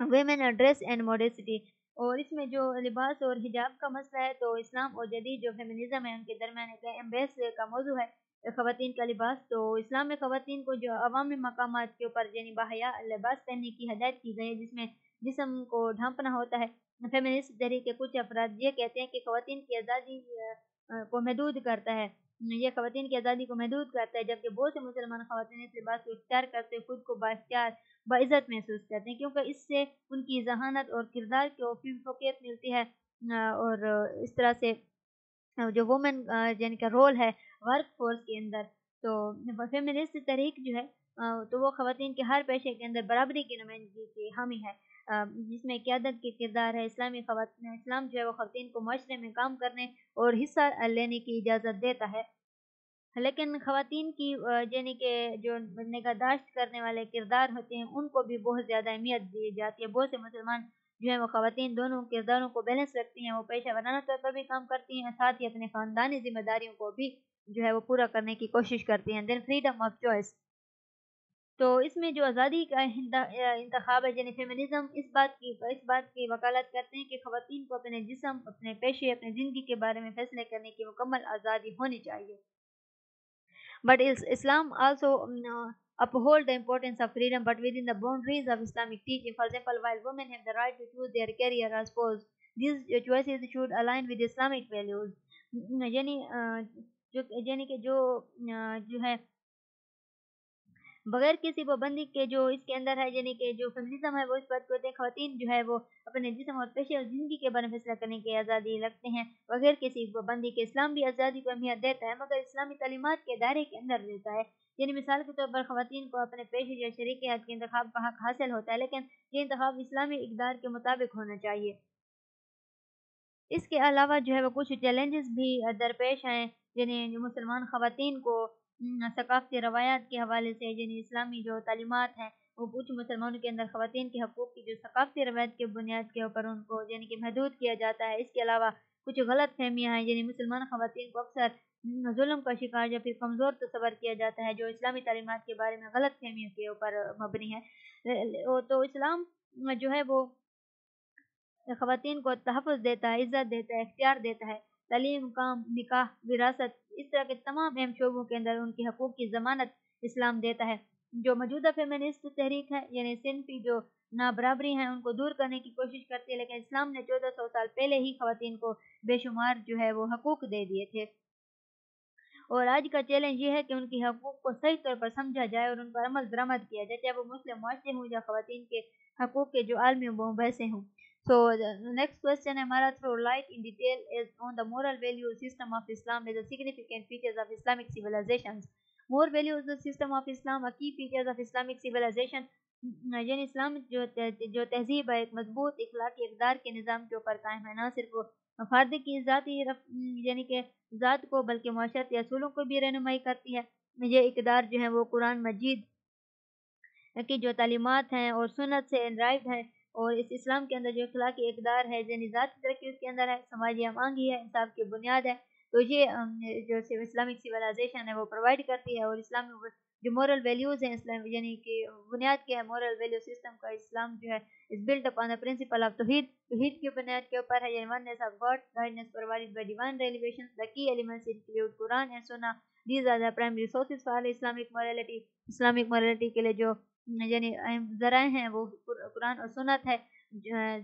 women dress and modesty اور اس میں جو لباس اور حجاب کا مسئلہ ہے تو اسلام اور جدید جو فیمنزم ہے ان کے درمیان ایک امبیس کا موضوع ہے خواتین کا لباس۔ تو اسلام میں خواتین کو جو عوامی مقامات کے اوپر یعنی باحیا لباس پہننے کی ہدایت کی گئی ہے، جس میں جسم کو ڈھانپنا ہوتا ہے۔ فیمنسٹ تحریک کے کچھ افراد یہ کہتے ہیں کہ خواتین کی آزادی کو محدود کرتا ہے۔ یہ خواتین کی آزادی کو محدود کرتا ہے، جبکہ بہت سے مسلمان خواتین اس لباس کو اختیار کرتے خود کو بااختیار، باعزت محسوس کرتے ہیں، کیونکہ اس سے ان کی ذہانت اور کردار کو فوقیت ملتی ہے۔ اور اس طرح سے جو وومن یعنی کہ رول ہے ورک فورس کے اندر، تو فیمنسٹ تحریک جو ہے تو وہ خواتین کے ہر پیشے کے اندر برابری کی نمائندگی کی حامی ہے۔ جس میں قیادت کے کردار ہے، اسلامی خواتین، اسلام جو ہے، وہ خواتین کو معاشرے میں کام کرنے اور حصہ لینے کی اجازت دیتا ہے۔ لیکن خواتین کی یعنی کہ جو نگہداشت کرنے والے کردار ہوتے ہیں، ان کو بھی بہت زیادہ اہمیت دی جاتی ہے۔ بہت سے مسلمان جو ہیں، وہ خواتین دونوں کرداروں کو بیلنس رکھتی ہیں، وہ پیشہ ورانہ طور پر بھی کام کرتی ہیں، ساتھ ہی اپنے خاندانی ذمہ داریوں کو بھی جو ہے، وہ پورا کرنے کی کوشش کرتی ہیں۔ دین فریڈم آف چوائس تو اس میں جو آزادی کا انتخاب ہے یعنی فیمنزم اس بات کی اس بات کی وکالت کرتے ہیں کہ خواتین کو اپنے جسم اپنے پیشے اپنے زندگی کے بارے میں فیصلے کرنے کی مکمل آزادی ہونی چاہیے but Islam also uphold the importance of freedom but within the boundaries of Islamic teaching. For example, while women have the right to choose their career as spouse, these choices should align with Islamic values. یعنی جو یعنی کہ جو جو ہے بغیر کسی پابندی کے جو اس کے اندر ہے یعنی کہ جو فیمنزم ہے، وہ اس بات کو ہوتے ہیں خواتین جو ہے، وہ اپنے جسم اور پیشے اور زندگی کے بارے میں فیصلہ کرنے کی آزادی رکھتے ہیں۔ بغیر کسی پابندی کے اسلام بھی آزادی کو اہمیت دیتا ہے، مگر اسلامی تعلیمات کے دائرے کے اندر دیتا ہے۔ یعنی مثال کے طور پر خواتین کو اپنے پیشے یا شریک حد کے انتخاب کا حق حاصل ہوتا ہے، لیکن یہ انتخاب اسلامی اقدار کے مطابق ہونا چاہیے۔ اس کے علاوہ جو ہے، وہ کچھ چیلنجز بھی درپیش ہیں یعنی مسلمان خواتین کو ثقافتی روایات کے حوالے سے یعنی اسلامی جو تعلیمات ہیں، وہ کچھ مسلمانوں کے اندر خواتین کے حقوق کی جو ثقافتی روایت کے بنیاد کے اوپر ان کو یعنی کہ محدود کیا جاتا ہے۔ اس کے علاوہ کچھ غلط فہمیاں ہیں یعنی مسلمان خواتین کو اکثر ظلم کا شکار یا پھر کمزور تصور کیا جاتا ہے، جو اسلامی تعلیمات کے بارے میں غلط فہمیوں کے اوپر مبنی ہے۔ تو اسلام جو ہے وہ خواتین کو تحفظ دیتا ہے، عزت دیتا ہے، اختیار دیتا ہے، تعلیم، کام، نکاح، وراثت اس طرح کے تمام اہم شعبوں کے اندر ان کی حقوق کی ضمانت اسلام دیتا ہے۔ جو موجودہ فیمنسٹ تحریک ہے یعنی صنفی جو نابرابری ہیں، ان کو دور کرنے کی کوشش کرتی ہے، لیکن اسلام نے چودہ سو سال پہلے ہی خواتین کو بے شمار جو ہے وہ حقوق دے دیے تھے۔ اور آج کا چیلنج یہ ہے کہ ان کی حقوق کو صحیح طور پر سمجھا جائے اور ان پر عمل درآمد کیا جائے، چاہے وہ مسلم معاشرے ہوں یا خواتین کے حقوق کے جو عالمی بحثیں ہوں۔ سو نیکسٹ کوشچن ہے ہمارا throw light in detail is on the moral value system of Islam is a significant features of Islamic civilisations more values the system of Islam کی فیچرز آف اسلامک سیولائزیشن یعنی اسلام جو جو تہذیب ہے ایک مضبوط اخلاقی اقدار کے نظام کے اوپر قائم ہے نہ صرف فرد کی ذاتی یعنی کہ ذات کو بلکہ معاشرتی اصولوں کو بھی رہنمائی کرتی ہے یہ اقدار جو ہے وہ قرآن مجید کی جو تعلیمات ہیں اور سنت سے انرائیڈ ہیں اور اس اسلام کے اندر جو اخلاقی اقدار ہے، ذہنی ذاتی ترقی اس کے اندر ہے، سماجی امانگی ہے، انصاف کی بنیاد ہے۔ تو یہ جو اسلامک سیولائزیشن ہے، وہ پرووائڈ کرتی ہے اور اسلام جو مورل ویلیوز ہیں، اسلام یعنی کہ بنیاد کیا ہے مورل ویلیو سسٹم کا اسلام جو ہے is build upon the principle of توحید توحید کی بنیاد کے اوپر ہے یعنی oneness of God guidance provided by divine revelation the key elements include Quran and سنہ these are the primary sources for Islamic morality Islamic morality کے لیے جو یعنی ذرائع ہیں، وہ قرآن اور سنت ہے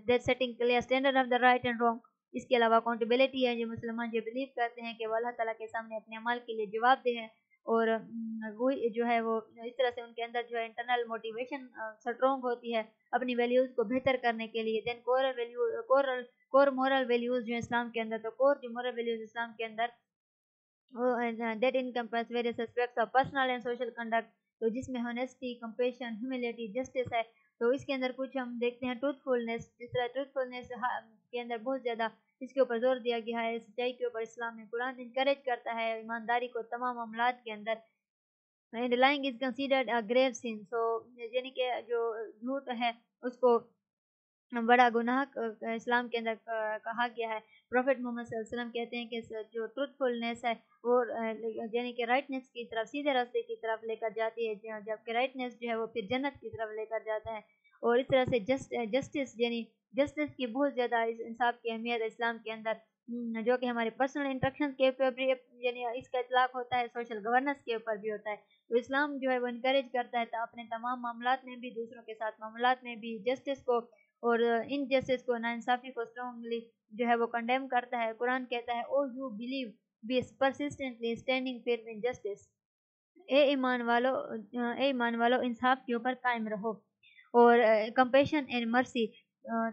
that setting clear standard of the right and wrong اس کے علاوہ اکاؤنٹیبلٹی ہے، جو مسلمان جو بلیو کرتے ہیں کہ وہ اللہ تعالیٰ کے سامنے اپنے عمال کے لیے جواب دے ہیں اور وہی جو ہے، وہ اس طرح سے ان کے اندر جو ہے انٹرنل موٹیویشن اسٹرانگ ہوتی ہے اپنی ویلیوز کو بہتر کرنے کے لیے۔ Then coral value coral core moral values جو اسلام کے اندر، تو کور جو مورل ویلیوز اسلام کے اندر that encompass various aspects of personal and social conduct تو جس میں ہونیسٹی کمپیشن ہیوملٹی جسٹس ہے، تو اس کے اندر کچھ ہم دیکھتے ہیں ٹروتھ فلنس جس طرح ٹروتھ فلنس کے اندر بہت زیادہ اس کے اوپر زور دیا گیا ہے، سچائی کے اوپر اسلام میں قرآن انکریج کرتا ہے، ایمانداری کو تمام معاملات کے اندر and lying is considered a grave sin so یعنی کہ جو جھوٹ ہے، اس کو بڑا گناہ اسلام کے اندر کہا گیا ہے۔ پروفیٹ محمد صلی اللہ علیہ وسلم کہتے ہیں کہ جو ٹروتھ فلنس ہے، وہ یعنی کہ رائٹنیس کی طرف، سیدھے راستے کی طرف لے کر جاتی ہے۔ جبکہ رائٹنیس جو ہے، وہ پھر جنت کی طرف لے کر جاتا ہے۔ اور اس طرح سے جسٹ جسٹس یعنی جسٹس کی بہت زیادہ انصاف کی اہمیت اسلام کے اندر۔ جو کہ ہمارے پرسنل انٹریکشن کے اوپر بھی یعنی اس کا اطلاق ہوتا ہے سوشل گورننس کے اوپر بھی ہوتا ہے۔ تو اسلام جو ہے، وہ انکریج کرتا ہے تو اپنے تمام معاملات میں بھی، دوسروں کے ساتھ معاملات میں بھی جسٹس کو اور ان جسٹس کو ناانصافی کو اسٹرانگلی جو ہے وہ کنڈیم کرتا ہے، قرآن کہتا ہے O you believe be persistently standing firm in justice اے ایمان والو، اے ایمان والو، انصاف کے اوپر قائم رہو اور کمپیشن اینڈ مرسی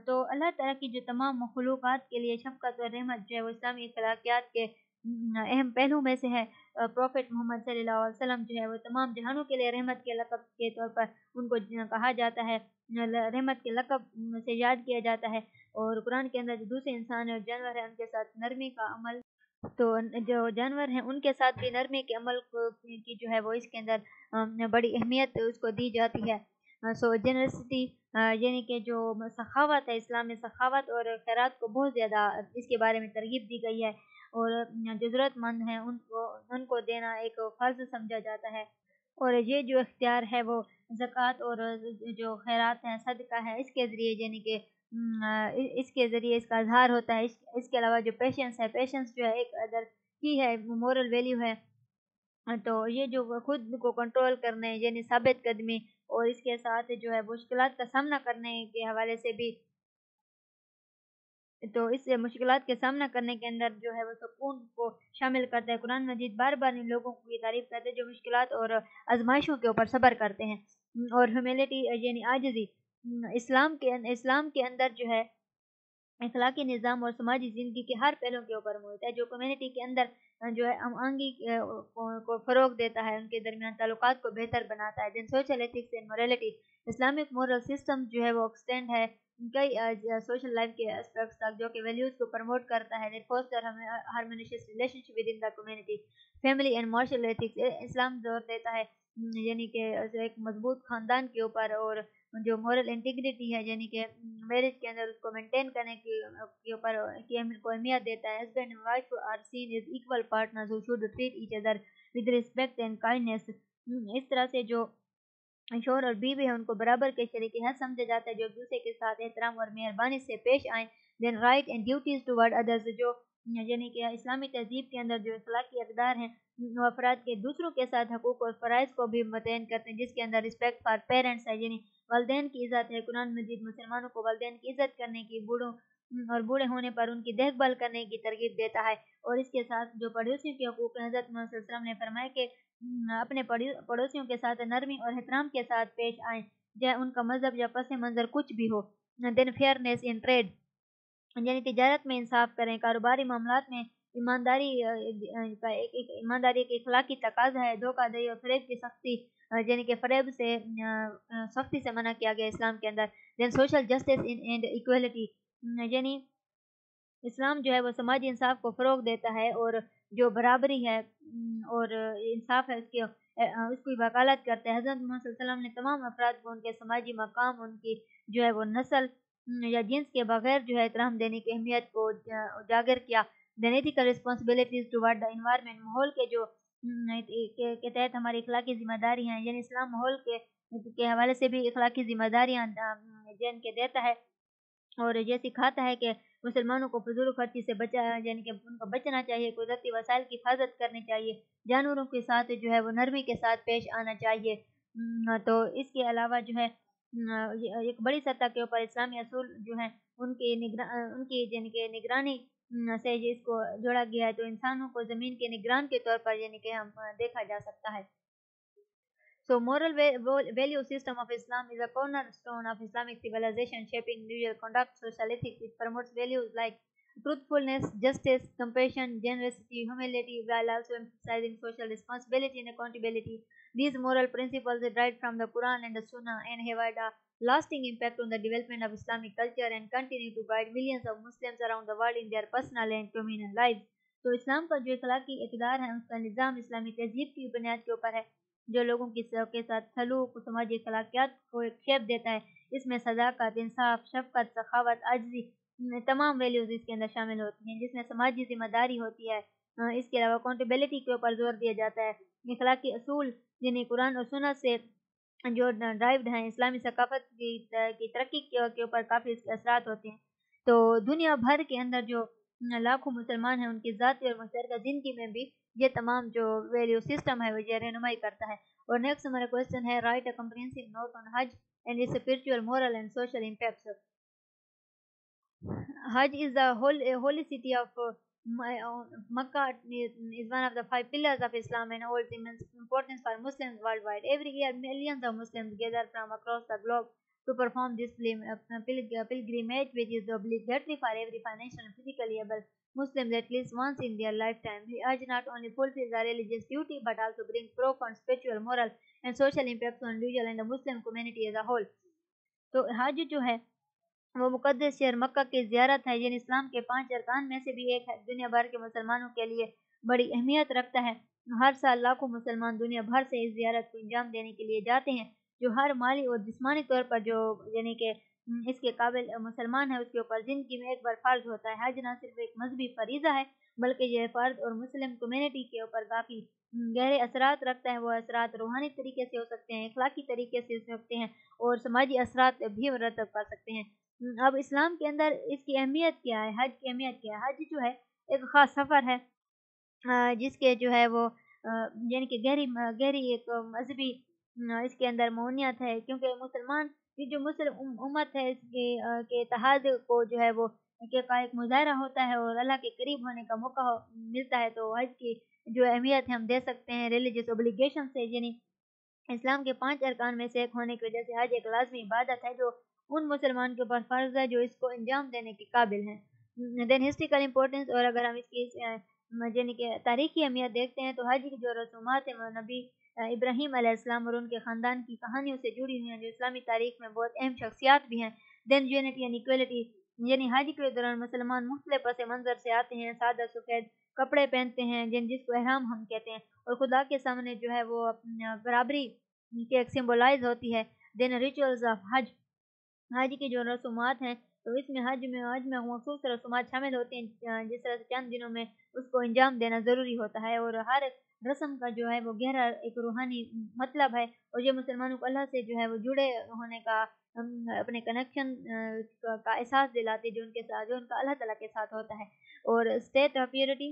تو اللہ تعالیٰ کی جو تمام مخلوقات کے لیے شفقت اور رحمت جو ہے وہ اسلامی اخلاقیات کے اہم پہلو میں سے ہے۔ پروفیٹ محمد صلی اللہ علیہ وسلم جو ہے، وہ تمام جہانوں کے لیے رحمت کے لقب کے طور پر ان کو کہا جاتا ہے رحمت کے لقب سے یاد کیا جاتا ہے۔ اور قرآن کے اندر جو دوسرے انسان اور جانور ہیں، ان کے ساتھ نرمی کا عمل۔ تو جو جانور ہیں، ان کے ساتھ بھی نرمی کے عمل کی جو ہے، وہ اس کے اندر بڑی اہمیت اس کو دی جاتی ہے۔ سو جنرسٹی یعنی کہ جو سخاوت ہے اسلام میں سخاوت اور خیرات کو بہت زیادہ اس کے بارے میں ترغیب دی گئی ہے۔ اور جو ضرورت مند ہیں، ان کو ان کو دینا ایک فرض سمجھا جاتا ہے۔ اور یہ جو اختیار ہے، وہ زکوٰۃ اور جو خیرات ہیں، صدقہ ہے اس کے ذریعے یعنی کہ اس کے ذریعے اس کا اظہار ہوتا ہے۔ اس کے علاوہ جو پیشنس ہے پیشنس جو ہے، ایک ادر کی ہے مورل ویلیو ہے۔ تو یہ جو خود کو کنٹرول کرنے یعنی ثابت قدمی اور اس کے ساتھ جو ہے، مشکلات کا سامنا کرنے کے حوالے سے بھی تو اس مشکلات کے سامنا کرنے کے اندر جو ہے وہ سکون کو شامل کرتا ہے قرآن مجید بار بار ان لوگوں کو یہ تعریف کرتے ہیں جو مشکلات اور آزمائشوں کے اوپر صبر کرتے ہیں۔ اور ہیوملٹی یعنی آجزی اسلام کے اسلام کے اندر جو ہے اخلاقی نظام اور سماجی زندگی کے ہر پہلوں کے اوپر موجود ہے۔ جو کمیونٹی کے اندر جو ہے آنگی کو فروغ دیتا ہے، ان کے درمیان تعلقات کو بہتر بناتا ہے۔ جن social ethics and morality Islamic moral system جو ہے وہ ایکسٹینڈ ہے۔ کئی سوشل لائف کے اسپیکٹس تک جو کہ ویلیوز کو پروموٹ کرتا ہے فوسٹر ہمیں harmonious relationship within the community family and marital ethics اسلام زور دیتا ہے یعنی کہ ایک مضبوط خاندان کے اوپر اور جو مورل انٹیگریٹی ہے یعنی کہ میرج کے اندر اس کو مینٹین کرنے کے اوپر کی کو اہمیت دیتا ہے۔ Husband and wife are seen as equal partners who should treat each other with respect and kindness اس طرح سے جو شور اور بیوی ہے ان کو برابر کے شریک حد سمجھا جاتا ہے، جو ایک دوسرے کے ساتھ احترام اور مہربانی سے پیش آئیں۔ Then right and duties toward others جو یعنی کہ اسلامی تہذیب کے اندر جو اخلاقی اقدار ہیں، وہ افراد کے دوسروں کے ساتھ حقوق اور فرائض کو بھی متعین کرتے ہیں، جس کے اندر رسپیکٹ فار پیرنٹس ہے۔ یعنی والدین کی عزت ہے، قرآن مجید مسلمانوں کو والدین کی عزت کرنے کی، بوڑھوں اور بوڑھے ہونے پر ان کی دیکھ بھال کرنے کی ترغیب دیتا ہے۔ اور اس کے ساتھ جو پڑوسیوں کے حقوق حضرت محمد صلی اللہ علیہ وسلم نے فرمایا کہ اپنے پڑوسیوں کے ساتھ، نرمی اور احترام کے ساتھ پیش آئیں۔ چاہے ان کا مذہب یا پس منظر کچھ بھی ہو دین فیئرنیس ان ٹریڈ یعنی تجارت میں انصاف کریں، کاروباری معاملات میں ایمانداری کا ایک ایمانداری کے اخلاقی تقاضا ہے، دھوکہ دہی اور فریب کی سختی یعنی کہ فریب سے سختی سے منع کیا گیا اسلام کے اندر۔ Then social justice and equality یعنی اسلام جو ہے، وہ سماجی انصاف کو فروغ دیتا ہے اور جو برابری ہے اور انصاف ہے، اس کی اس کی وکالت کرتے ہیں۔ حضرت محمد صلی اللہ علیہ وسلم نے تمام افراد کو ان کے سماجی مقام، ان کی جو ہے وہ نسل یا جنس کے بغیر جو ہے احترام دینے کی اہمیت کو اجاگر کیا۔ Then ethical responsibilities toward the environment ماحول کے جو کے تحت ہماری اخلاقی ذمہ داری ہیں یعنی اسلام ماحول کے کے حوالے سے بھی اخلاقی ذمہ داریاں جن کے دیتا ہے۔ اور یہ سکھاتا ہے کہ مسلمانوں کو فضول خرچی سے بچا یعنی کہ ان کو بچنا چاہیے، قدرتی وسائل کی حفاظت کرنی چاہیے، جانوروں کے ساتھ جو ہے وہ نرمی کے ساتھ پیش آنا چاہیے۔ تو اس کے علاوہ جو ہے ایک بڑی سطح کے اوپر اسلامی اصول جو ہیں، ان کی ان کی یعنی کہ نگرانی سے اس کو جوڑا گیا ہے، تو انسانوں کو زمین کے نگران کے طور پر یعنی کہ ہم، دیکھا جا سکتا ہے۔ So moral value system of Islam is a cornerstone of Islamic civilization shaping individual conduct, social ethics. It promotes values like truthfulness, justice, compassion, generosity, humility, while also emphasizing social responsibility and accountability. These moral principles derived from the Quran and the Sunnah and have had a lasting impact on the development of Islamic culture and continue to guide millions of Muslims around the world in their personal and communal lives. تو اسلام کا جو اخلاقی اقدار ہے اس کا نظام اسلامی تہذیب کی بنیاد کے اوپر ہے جو لوگوں کی کے ساتھ سلوک سماجی اخلاقیات کو ایک شیپ دیتا ہے، اس میں صداقت، انصاف، شفقت، سخاوت عجزی تمام ویلیوز اس کے اندر شامل ہوتی ہیں، جس میں سماجی ذمہ داری ہوتی ہے۔ اس کے علاوہ اکاؤنٹیبلٹی کے اوپر زور دیا جاتا ہے۔ اخلاقی اصول یعنی قرآن اور سنت سے جو ڈرائیوڈ ہیں، اسلامی ثقافت کی ترقی کے اوپر کافی اثرات ہوتے ہیں۔ تو دنیا بھر کے اندر جو لاکھوں مسلمان ہیں، ان کی ذاتی اور مشترکہ زندگی میں بھی یہ تمام جو ویلیو سسٹم ہے وہ یہ رہنمائی کرتا ہے۔ اور نیکس ہمارا کوئسٹن ہے write a comprehensive note on Hajj and its spiritual moral and social impacts Hajj is the holy city of Mecca is one of the five pillars of Islam and hold importance for Muslim worldwide every year millions of Muslim gather from across the globe to perform this pilgrimage, which is obligatory for every financial and physically able Muslims at least once in their lifetime. Hajj not only fulfills a religious duty but also brings profound spiritual, moral, and social impacts on individual and the Muslim community as a whole. تو حج جو ہے وہ مقدس شہر مکہ کی زیارت ہے یعنی اسلام کے پانچ ارکان میں سے بھی ایک ہے دنیا بھر کے مسلمانوں کے لیے بڑی اہمیت رکھتا ہے ہر سال لاکھوں مسلمان دنیا بھر سے اس زیارت کو انجام دینے کے لیے جاتے ہیں جو ہر مالی اور جسمانی طور پر جو یعنی کہ اس کے قابل مسلمان ہے، اس کے اوپر زندگی میں ایک بار فرض ہوتا ہے۔ حج نہ صرف ایک مذہبی فریضہ ہے، بلکہ یہ فرض اور مسلم کمیونٹی کے اوپر کافی گہرے اثرات رکھتا ہے۔ وہ اثرات روحانی طریقے سے ہو سکتے ہیں، اخلاقی طریقے سے ہو سکتے ہیں اور سماجی اثرات بھی مرتب کر سکتے ہیں۔ اب اسلام کے اندر اس کی اہمیت کیا ہے؟ حج کی اہمیت کیا ہے؟ حج جو ہے، ایک خاص سفر ہے جس کے جو ہے وہ یعنی کہ گہری گہری ایک مذہبی اس کے اندر مونیت ہے، کیونکہ مسلمان کی جو مسلم امت ہے، اس کے اتحاد کو جو ہے وہ کا ایک مظاہرہ ہوتا ہے اور اللہ کے قریب ہونے کا موقع ملتا ہے، تو حج کی جو اہمیت ہے، ہم دے سکتے ہیں ریلیجیس اوبلیگیشن سے یعنی اسلام کے پانچ ارکان میں سے ایک ہونے کی وجہ سے حج ایک لازمی عبادت ہے، جو ان مسلمان کے اوپر فرض ہے، جو اس کو انجام دینے کے قابل ہیں۔ دین ہسٹریکل امپورٹینس اور اگر ہم اس کی یعنی کہ تاریخی اہمیت دیکھتے ہیں، تو حج کی جو رسومات ہیں، وہ نبی ابراہیم علیہ السلام اور ان کے خاندان کی کہانیوں سے جڑی ہوئی ہیں، جو اسلامی تاریخ میں بہت اہم شخصیات بھی ہیں۔ دین یونٹی اینڈ ایکویلٹی یعنی حج کے دوران مسلمان مختلف پس منظر سے آتے ہیں، سادہ سفید کپڑے پہنتے ہیں، جن جس کو احرام ہم کہتے ہیں۔ اور خدا کے سامنے جو ہے وہ برابری کے ایک سمبولائز ہوتی ہے۔ دین ریچولز آف حج حج کی جو رسومات ہیں، تو اس میں حج میں حج میں مخصوص رسومات شامل ہوتے ہیں، جس طرح سے چند دنوں میں اس کو انجام دینا ضروری ہوتا ہے۔ اور ہر رسم کا جو ہے وہ گہرا ایک روحانی مطلب ہے اور یہ مسلمانوں کو اللہ سے جو ہے وہ جڑے ہونے کا اپنے کنیکشن کا احساس دلاتے جو ان کے ساتھ، جو ان کا اللہ تعالیٰ کے ساتھ ہوتا ہے اور اسٹیٹ آف پیورٹی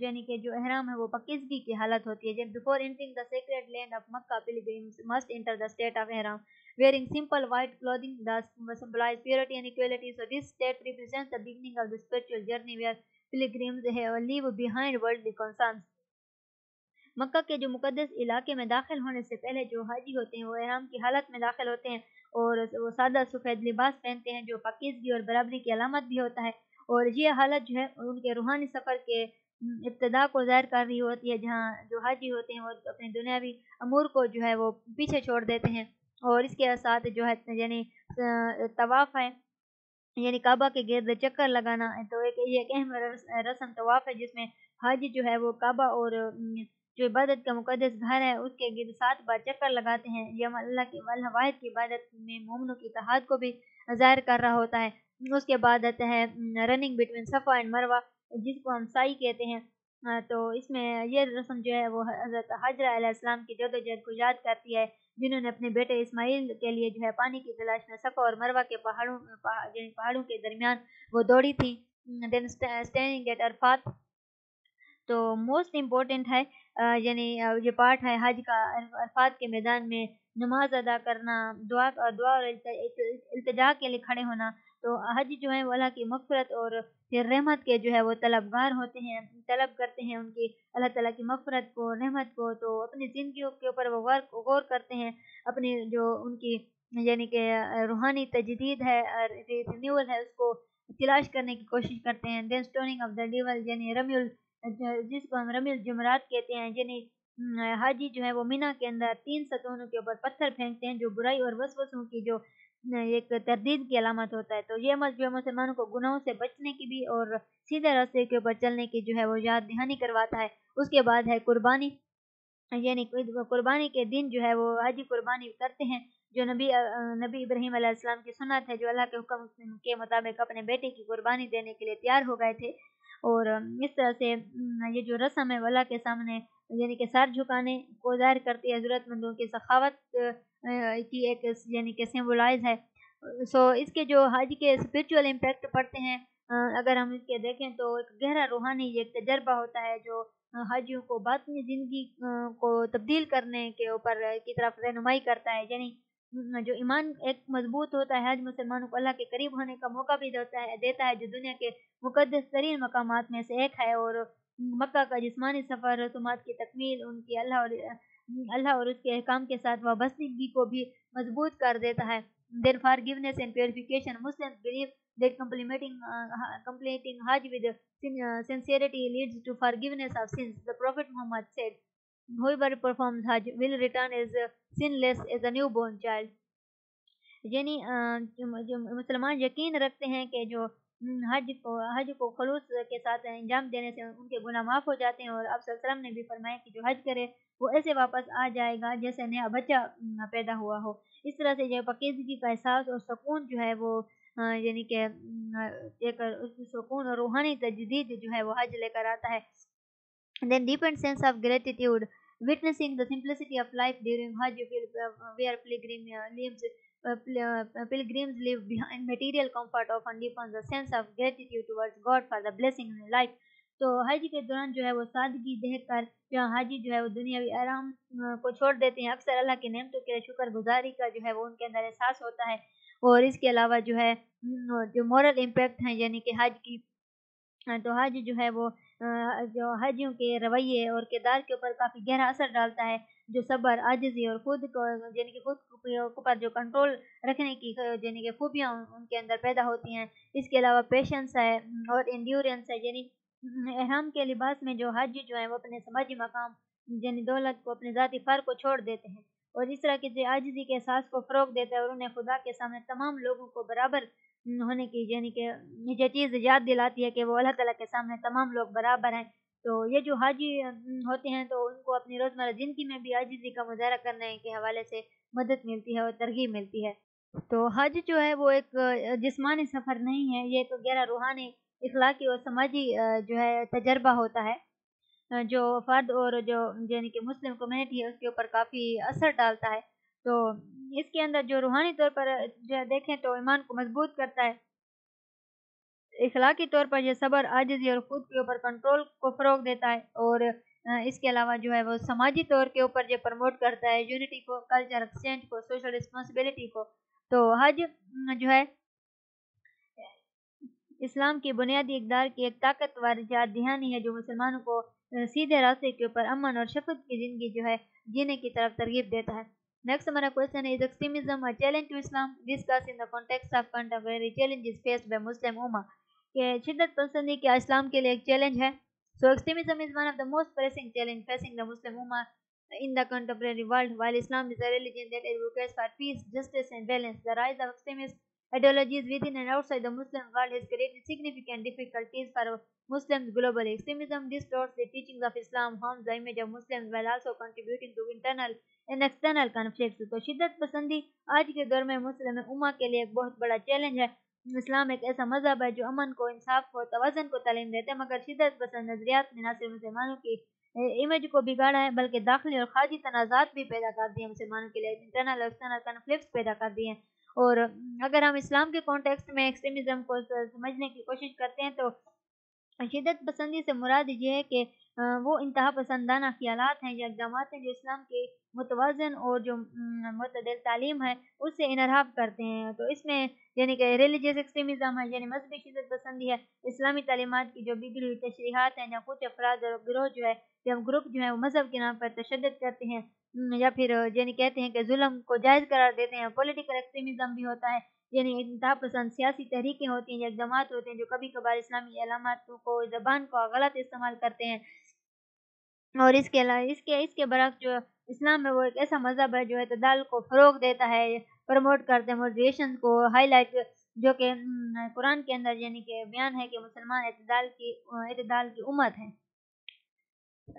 یعنی کہ جو احرام ہے وہ پکیزگی کی حالت ہوتی ہے جب before entering the sacred land of Mecca pilgrims must enter the state of احرام wearing simple white clothing thus symbolize purity and equality. So this state represents the beginning of the spiritual journey where pilgrims leave behind worldly concerns. Mecca کے جو مقدس علاقے میں داخل ہونے سے پہلے جو حاجی ہوتے ہیں، وہ احرام کی حالت میں داخل ہوتے ہیں اور وہ سادہ سفید لباس پہنتے ہیں جو پاکیزگی اور برابری کی علامت بھی ہوتا ہے۔ اور یہ حالت جو ہے، ان کے روحانی سفر کے ابتدا کو ظاہر کر رہی ہوتی ہے، جہاں جو حاجی ہوتے ہیں، وہ اپنے دنیاوی امور کو جو ہے، وہ پیچھے چھوڑ دیتے ہیں۔ اور اس کے ساتھ جو ہے یعنی طواف ہے یعنی کعبہ کے گرد چکر لگانا، تو ایک یہ ایک اہم رسم طواف ہے، جس میں حاجی جو ہے، وہ کعبہ اور جو عبادت کا مقدس گھر ہے، اس کے گرد سات بار چکر لگاتے ہیں۔ یہ اللہ کی واحد کی عبادت میں مومنوں کی اتحاد کو بھی ظاہر کر رہا ہوتا ہے۔ اس کے بعد آتا ہے running between Safa and Marwa جس کو ہم سائی کہتے ہیں۔ تو اس میں یہ رسم جو ہے، وہ حضرت حضرہ علیہ السلام کی جد و جہد کو یاد کرتی ہے، جنہوں نے اپنے بیٹے اسماعیل کے لیے جو ہے، پانی کی تلاش میں صفا اور مروا کے پہاڑوں پہاڑوں کے درمیان وہ دوڑی تھی۔ دین اسٹینڈنگ ایٹ عرفات تو موسٹ امپورٹنٹ ہے یعنی یہ پارٹ ہے، حج کا عرفات کے میدان میں نماز ادا کرنا، دعا دعا اور التجا کے لیے کھڑے ہونا۔ تو حج جو ہے وہ اللہ کی مغفرت اور پھر رحمت کے جو ہے وہ طلبگار ہوتے ہیں، طلب کرتے ہیں ان کی، اللہ تعالیٰ کی مغفرت کو، رحمت کو۔ تو اپنی زندگیوں کے اوپر وہ غور غور کرتے ہیں۔ اپنی جو ان کی یعنی کہ، روحانی تجدید ہے رینیول ہے، اس کو تلاش کرنے کی کوشش کرتے ہیں۔ Then stoning of the devil یعنی رمیول جس کو ہم رمی الجمرات کہتے ہیں یعنی حاجی جو ہے وہ مینا کے اندر تین ستونوں کے اوپر پتھر پھینکتے ہیں، جو برائی اور وسوسوں کی جو ایک تردید کی علامت ہوتا ہے۔ تو یہ جو مسلمانوں کو گناہوں سے بچنے کی بھی اور سیدھے راستے کے اوپر چلنے کی جو ہے، وہ یاد دہانی کرواتا ہے۔ اس کے بعد ہے قربانی۔ یعنی قربانی کے دن جو ہے، وہ حجی قربانی کرتے ہیں، جو نبی نبی ابراہیم علیہ السلام کی سنت ہے، جو اللہ کے حکم کے مطابق اپنے بیٹے کی قربانی دینے کے لیے تیار ہو گئے تھے۔ اور اس طرح سے یہ جو رسم ہے اللہ کے سامنے یعنی کہ سر جھکانے کو ظاہر کرتی ہے ضرورت مندوں کی سخاوت کی ایک یعنی کہ سمبلائز ہے۔ سو اس کے جو حج کے اسپریچول امپیکٹ پڑتے ہیں اگر ہم اس کے دیکھیں تو ایک گہرا روحانی ایک تجربہ ہوتا ہے جو حاجیوں کو باطنی زندگی کو تبدیل کرنے کے اوپر کی طرف رہنمائی کرتا ہے۔ یعنی جو ایمان ایک مضبوط ہوتا ہے حج مسلمانوں کو اللہ کے قریب ہونے کا موقع بھی دیتا ہے دیتا ہے جو دنیا کے مقدس ترین مقامات میں سے ایک ہے اور مکہ کا جسمانی سفر، رسومات کی تکمیل، ان کی اللہ اور اللہ اور اس کے احکام کے ساتھ وابستگی کو بھی مضبوط کر دیتا ہے۔ Their forgiveness and purification Muslim believe that complementing completing Hajj with sincerity leads to forgiveness of sins. The prophet muhammad said whoever performs hajj will return as sinless as a newborn child. یعنی مسلمان یقین رکھتے ہیں کہ جو حج کو حج کو خلوص کے ساتھ انجام دینے سے ان کے گناہ معاف ہو جاتے ہیں اور اب صلی اللہ علیہ وسلم نے بھی فرمایا کہ جو حج کرے، وہ ایسے واپس آ جائے گا جیسے نیا بچہ پیدا ہوا ہو۔ اس طرح سے جو پکیزگی کا احساس اور سکون جو ہے وہ یعنی کہ ایک سکون اور روحانی تجدید جو ہے وہ حج لے کر آتا ہے۔ Then deepened sense of gratitude witnessing the simplicity of life during hajj. Where uh, pilgrim uh, lives uh, pilgrims leave behind material comfort often deepens the sense of gratitude towards God for the blessing in life. تو حج کے دوران جو ہے وہ سادگی دیکھ کر جو حاجی جو ہے وہ دنیاوی آرام کو چھوڑ دیتے ہیں اکثر اللہ کے نعمتوں کے شکر گزاری کا جو ہے وہ ان کے اندر احساس ہوتا ہے اور اس کے علاوہ جو ہے جو مورل امپیکٹ ہیں یعنی کہ حج کی تو حج جو ہے وہ جو حجیوں کے رویے اور کردار کے اوپر کافی گہرا اثر ڈالتا ہے، جو صبر، عاجزی اور خود کو یعنی کہ خود پر جو کنٹرول رکھنے کی یعنی کہ خوبیاں ان کے اندر پیدا ہوتی ہیں۔ اس کے علاوہ پیشنس ہے اور انڈیورنس ہے یعنی احرام کے لباس میں جو حج جو ہیں، وہ اپنے سماجی مقام یعنی دولت کو، اپنے ذاتی فر کو چھوڑ دیتے ہیں۔ اور اس طرح کے عاجزی کے احساس کو فروغ دیتا ہے اور انہیں خدا کے سامنے تمام لوگوں کو برابر ہونے کی یعنی کہ یہ چیز یاد دلاتی ہے کہ وہ اللہ تعالیٰ کے سامنے تمام لوگ برابر ہیں۔ تو یہ جو حاجی ہوتے ہیں تو ان کو اپنی روزمرہ زندگی میں بھی عاجزی کا مظاہرہ کرنے کے حوالے سے مدد ملتی ہے اور ترغیب ملتی ہے۔ تو حج جو ہے وہ ایک جسمانی سفر نہیں ہے، یہ ایک گہرا روحانی اخلاقی اور سماجی جو ہے تجربہ ہوتا ہے۔ جو فرد اور جو یعنی کہ مسلم کمیونٹی ہے، اس کے اوپر کافی اثر ڈالتا ہے۔ تو اس کے اندر جو روحانی طور پر جو دیکھیں تو ایمان کو مضبوط کرتا ہے۔ اخلاقی طور پر یہ صبر، عاجزی اور خود کے اوپر کنٹرول کو فروغ دیتا ہے۔ اور اس کے علاوہ جو ہے، وہ سماجی طور کے اوپر یہ پروموٹ کرتا ہے۔ یونٹی کو کلچر ایکسچینج کو سوشل رسپانسبلٹی کو۔ تو حج جو ہے، اسلام کی بنیادی اقدار کی ایک طاقتور جات دہانی ہے جو مسلمانوں کو سیدھے راستے کے اوپر امن اور شفت کی زندگی جو ہے، جینے کی طرف ترغیب دیتا ہے۔ نیکسٹ ہمارا کوشچن ہے extremism a challenge to Islam discuss in the context of contemporary challenges faced by Muslim امہ کہ شدت پسندی کیا اسلام کے لیے ایک چیلنج ہے؟ So extremism is one of the most pressing challenge facing the Muslim امہ in the contemporary world. While islam is a religion that advocates for peace justice and balance the rise of extremist ideologies within and outside the Muslim world has created significant difficulties for Muslims globally. Extremism distorts the teachings of Islam, harms the image of Muslims while also contributing to internal and external conflicts. تو شدت پسندی آج کے دور میں مسلم امہ کے لیے ایک بہت بڑا چیلنج ہے اسلام ایک ایسا مذہب ہے جو امن کو انصاف کو توازن کو تعلیم دیتے ہیں مگر شدت پسند نظریات میں نہ صرف مسلمانوں کی امیج کو بگاڑا ہے بلکہ داخلی اور خارجی تنازعات بھی پیدا کر دیے مسلمانوں کے لیے انٹرنل اور ایکسٹرنل کنفلکٹس پیدا کر دیے ہیں اور اگر ہم اسلام کے کانٹیکسٹ میں ایکسٹریمزم کو سمجھنے کی کوشش کرتے ہیں تو شدت پسندی سے مراد یہ ہے کہ وہ انتہا پسندانہ خیالات ہیں یا اقدامات ہیں جو اسلام کے متوازن اور جو معتدل تعلیم ہے، اس سے انحراف کرتے ہیں۔ تو اس میں یعنی کہ ریلیجیس ایکسٹریمزم ہے یعنی مذہبی شدت پسندی ہے۔ اسلامی تعلیمات کی جو بگڑی ہوئی تشریحات ہیں، یا کچھ افراد اور گروہ جو ہے، یا گروپ جو ہے، وہ مذہب کے نام پر تشدد کرتے ہیں۔ یا پھر یعنی کہتے ہیں کہ ظلم کو جائز قرار دیتے ہیں۔ پولیٹیکل ایکسٹریمزم بھی ہوتا ہے۔ یعنی انتہا پسند سیاسی تحریکیں ہوتی ہیں یا اقدامات ہوتے ہیں جو کبھی کبھار اسلامی علامات کو زبان کو غلط استعمال کرتے ہیں۔ اور اس کے علاوہ، اس کے اس کے برعکس جو اسلام میں وہ ایک ایسا مذہب ہے جو اعتدال کو فروغ دیتا ہے، پروموٹ کرتے ہیں موٹیویشن کو ہائی لائٹ جو کہ قرآن کے اندر یعنی کہ بیان ہے کہ مسلمان اعتدال کی اعتدال کی امت ہیں۔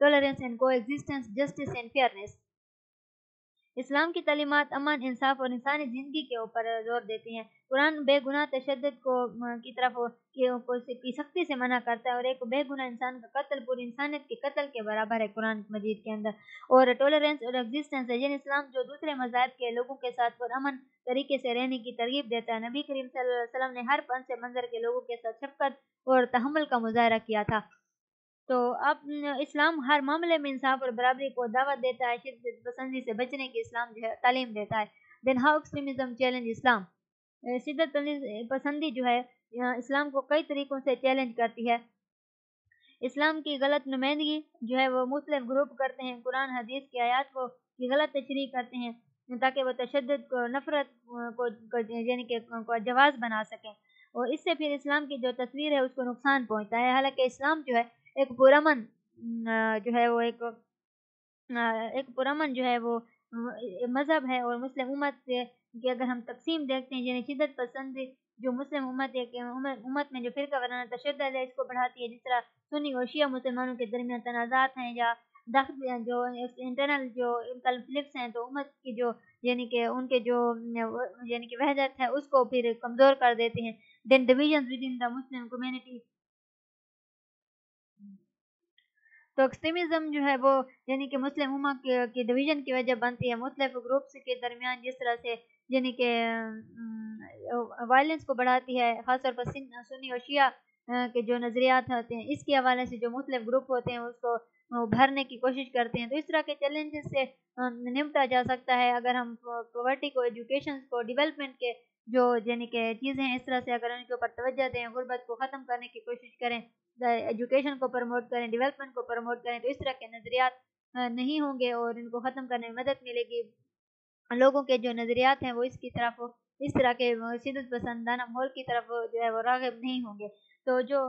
tolerance and coexistence, justice and fairness. اسلام کی تعلیمات امن انصاف اور انسانی زندگی کے اوپر زور دیتی ہیں۔ قرآن بے گناہ تشدد کو کی طرف کی سختی سے منع کرتا ہے اور ایک بے گناہ انسان کا قتل پوری انسانیت کے قتل کے برابر ہے قرآن مجید کے اندر۔ اور ٹولرنس اور ایگزسٹنس ہے۔ یعنی اسلام جو دوسرے مذاہب کے لوگوں کے ساتھ پر امن طریقے سے رہنے کی ترغیب دیتا ہے۔ نبی کریم صلی اللہ علیہ وسلم نے ہر پن سے منظر کے لوگوں کے ساتھ شفقت اور تحمل کا مظاہرہ کیا تھا۔ تو اب اسلام ہر معاملے میں انصاف اور برابری کو دعوت دیتا ہے شدت پسندی سے بچنے کی اسلام جو ہے، تعلیم دیتا ہے۔ Then how extremism challenge Islam شدت پسندی جو ہے اسلام کو کئی طریقوں سے چیلنج کرتی ہے۔ اسلام کی غلط نمائندگی جو ہے، وہ مختلف گروپ کرتے ہیں، قرآن، حدیث کی آیات کو کی غلط تشریح کرتے ہیں، تاکہ وہ تشدد کو، نفرت کو یعنی کہ جواز بنا سکیں۔ اور اس سے پھر اسلام کی جو تصویر ہے، اس کو نقصان پہنچتا ہے۔ حالانکہ اسلام جو ہے ایک پرامن جو ہے وہ ایک ایک پرامن جو ہے وہ مذہب ہے اور مسلم امت سے، کہ اگر ہم تقسیم دیکھتے ہیں یعنی شدت پسند، جو مسلم امت ہے، کہ امت میں جو فرقہ ورانہ تشدد ہے، اس کو بڑھاتی ہے، جس طرح سنی اور شیعہ مسلمانوں کے درمیان تنازعات ہیں، یا دخت جو انٹرنل جو کنفلکٹس ہیں، تو امت کی جو یعنی کہ ان کے جو یعنی کہ وحدت ہے، اس کو پھر کمزور کر دیتے ہیں۔ Then division within the Muslim community تو ایکسٹریمزم جو ہے وہ یعنی کہ مسلم اما کی ڈویژن کی وجہ بنتی ہے مختلف گروپس کے درمیان جس طرح سے یعنی کہ وائلنس کو بڑھاتی ہے، خاص طور پر سنی اور شیعہ کے جو نظریات ہوتے ہیں، اس کے حوالے سے جو مختلف گروپ ہوتے ہیں، اس کو بھرنے کی کوشش کرتے ہیں۔ تو اس طرح کے چیلنجز سے نمٹا جا سکتا ہے۔ اگر ہم پاورٹی کو ایجوکیشن کو ڈیولپمنٹ کے جو یعنی کہ چیزیں اس طرح سے اگر ان کے اوپر توجہ دیں، غربت کو ختم کرنے کی کوشش کریں ایجوکیشن کو پروموٹ کریں ڈیولپمنٹ کو پروموٹ کریں، تو اس طرح کے نظریات نہیں ہوں گے اور ان کو ختم کرنے میں مدد ملے گی۔ لوگوں کے جو نظریات ہیں وہ اس کی طرف، اس طرح کے شدت پسندانہ ماحول کی طرف جو ہے وہ راغب نہیں ہوں گے۔ تو جو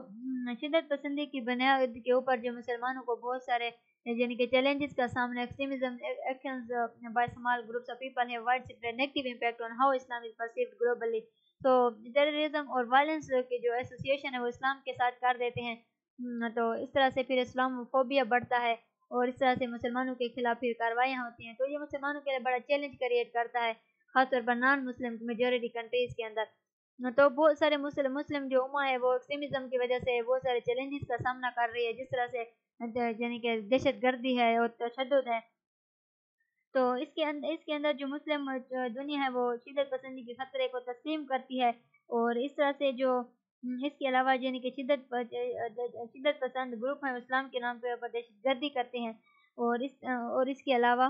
شدت پسندی کی بنیاد کے اوپر جو مسلمانوں کو بہت سارے یعنی کہ چیلنجز کا سامنا extremism actions by small groups of people have wide negative impact on how Islam is perceived globally تو ٹیررزم اور وائلنس کی جو ایسوسیشن ہے وہ اسلام کے ساتھ کر دیتے ہیں۔ تو اس طرح سے پھر اسلام فوبیا بڑھتا ہے اور اس طرح سے مسلمانوں کے خلاف پھر کاروائیاں ہوتی ہیں۔ تو یہ مسلمانوں کے لیے بڑا چیلنج کریٹ کرتا ہے، خاص طور پر نان مسلم میجورٹی کنٹریز کے اندر۔ تو بہت سارے مسلم مسلم جو عما ہے، وہ ایکسٹریمزم کی وجہ سے بہت سارے چیلنجز کا سامنا کر رہی ہے، جس طرح سے یعنی کہ دہشت گردی ہے اور تشدد ہے۔ تو اس کے اندر اس کے اندر جو مسلم دنیا ہے، وہ شدت پسندی کے خطرے کو تسلیم کرتی ہے۔ اور اس طرح سے جو، اس کے علاوہ یعنی کہ شدت شدت پسند گروپ ہیں، اسلام کے نام پہ دہشت گردی کرتے ہیں۔ اور اس اور اس کے علاوہ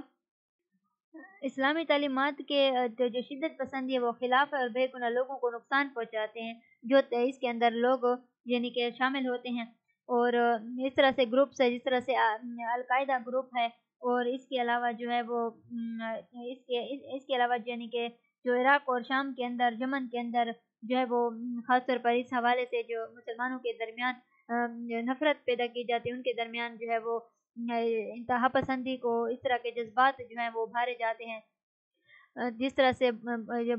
اسلامی تعلیمات کے جو شدت پسندی ہے وہ خلاف ہے اور بے گناہ لوگوں کو نقصان پہنچاتے ہیں، جو اس کے اندر لوگ یعنی کہ شامل ہوتے ہیں۔ اور اس طرح سے گروپس ہے جس طرح سے القاعدہ گروپ ہے۔ اور اس کے علاوہ جو ہے وہ اس کے اس کے علاوہ یعنی کہ جو عراق اور شام کے اندر، یمن کے اندر جو ہے وہ خاص طور پر اس حوالے سے جو مسلمانوں کے درمیان نفرت پیدا کی جاتی ہے، ان کے درمیان جو ہے وہ انتہا پسندی کو اس طرح کے جذبات جو ہیں وہ ابھارے جاتے ہیں۔ جس طرح سے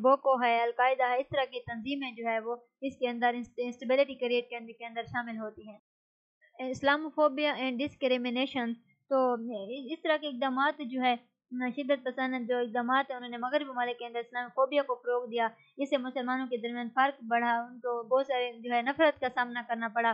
بوکو ہے، القاعدہ ہے، اس طرح کی تنظیمیں جو ہے وہ اس کے اندر انسٹیبلٹی کریٹ کرنے کے اندر شامل ہوتی ہیں۔ اسلام فوبیا اینڈ ڈسکریمنیشن تو اس طرح کے اقدامات جو ہے شدت پسند جو اقدامات ہیں، انہوں نے مغربی ممالک کے اندر اسلام فوبیا کو فروغ دیا۔ اس سے مسلمانوں کے درمیان فرق بڑھا، ان کو بہت سارے جو ہے نفرت کا سامنا کرنا پڑا۔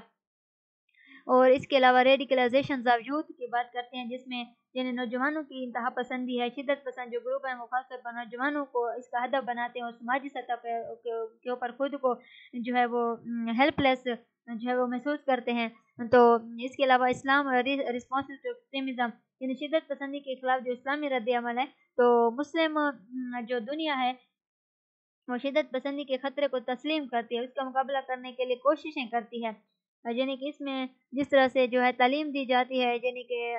اور اس کے علاوہ ریڈیکلائزیشن آف یوتھ کی بات کرتے ہیں، جس میں یعنی نوجوانوں کی انتہا پسندی ہے، شدت پسند جو گروپ ہیں وہ خاص طور پر نوجوانوں کو اس کا ہدف بناتے ہیں اور سماجی سطح پہ کے اوپر خود کو جو ہے وہ ہیلپ لیس جو ہے وہ محسوس کرتے ہیں۔ تو اس کے علاوہ اسلام رسپانس ٹو ایکسٹریمزم یعنی شدت پسندی کے خلاف جو اسلامی رد عمل ہے تو مسلم جو دنیا ہے، وہ شدت پسندی کے خطرے کو تسلیم کرتی ہے، اس کا مقابلہ کرنے کے لیے کوششیں کرتی ہے۔ یعنی کہ اس میں جس طرح سے جو ہے تعلیم دی جاتی ہے یعنی کہ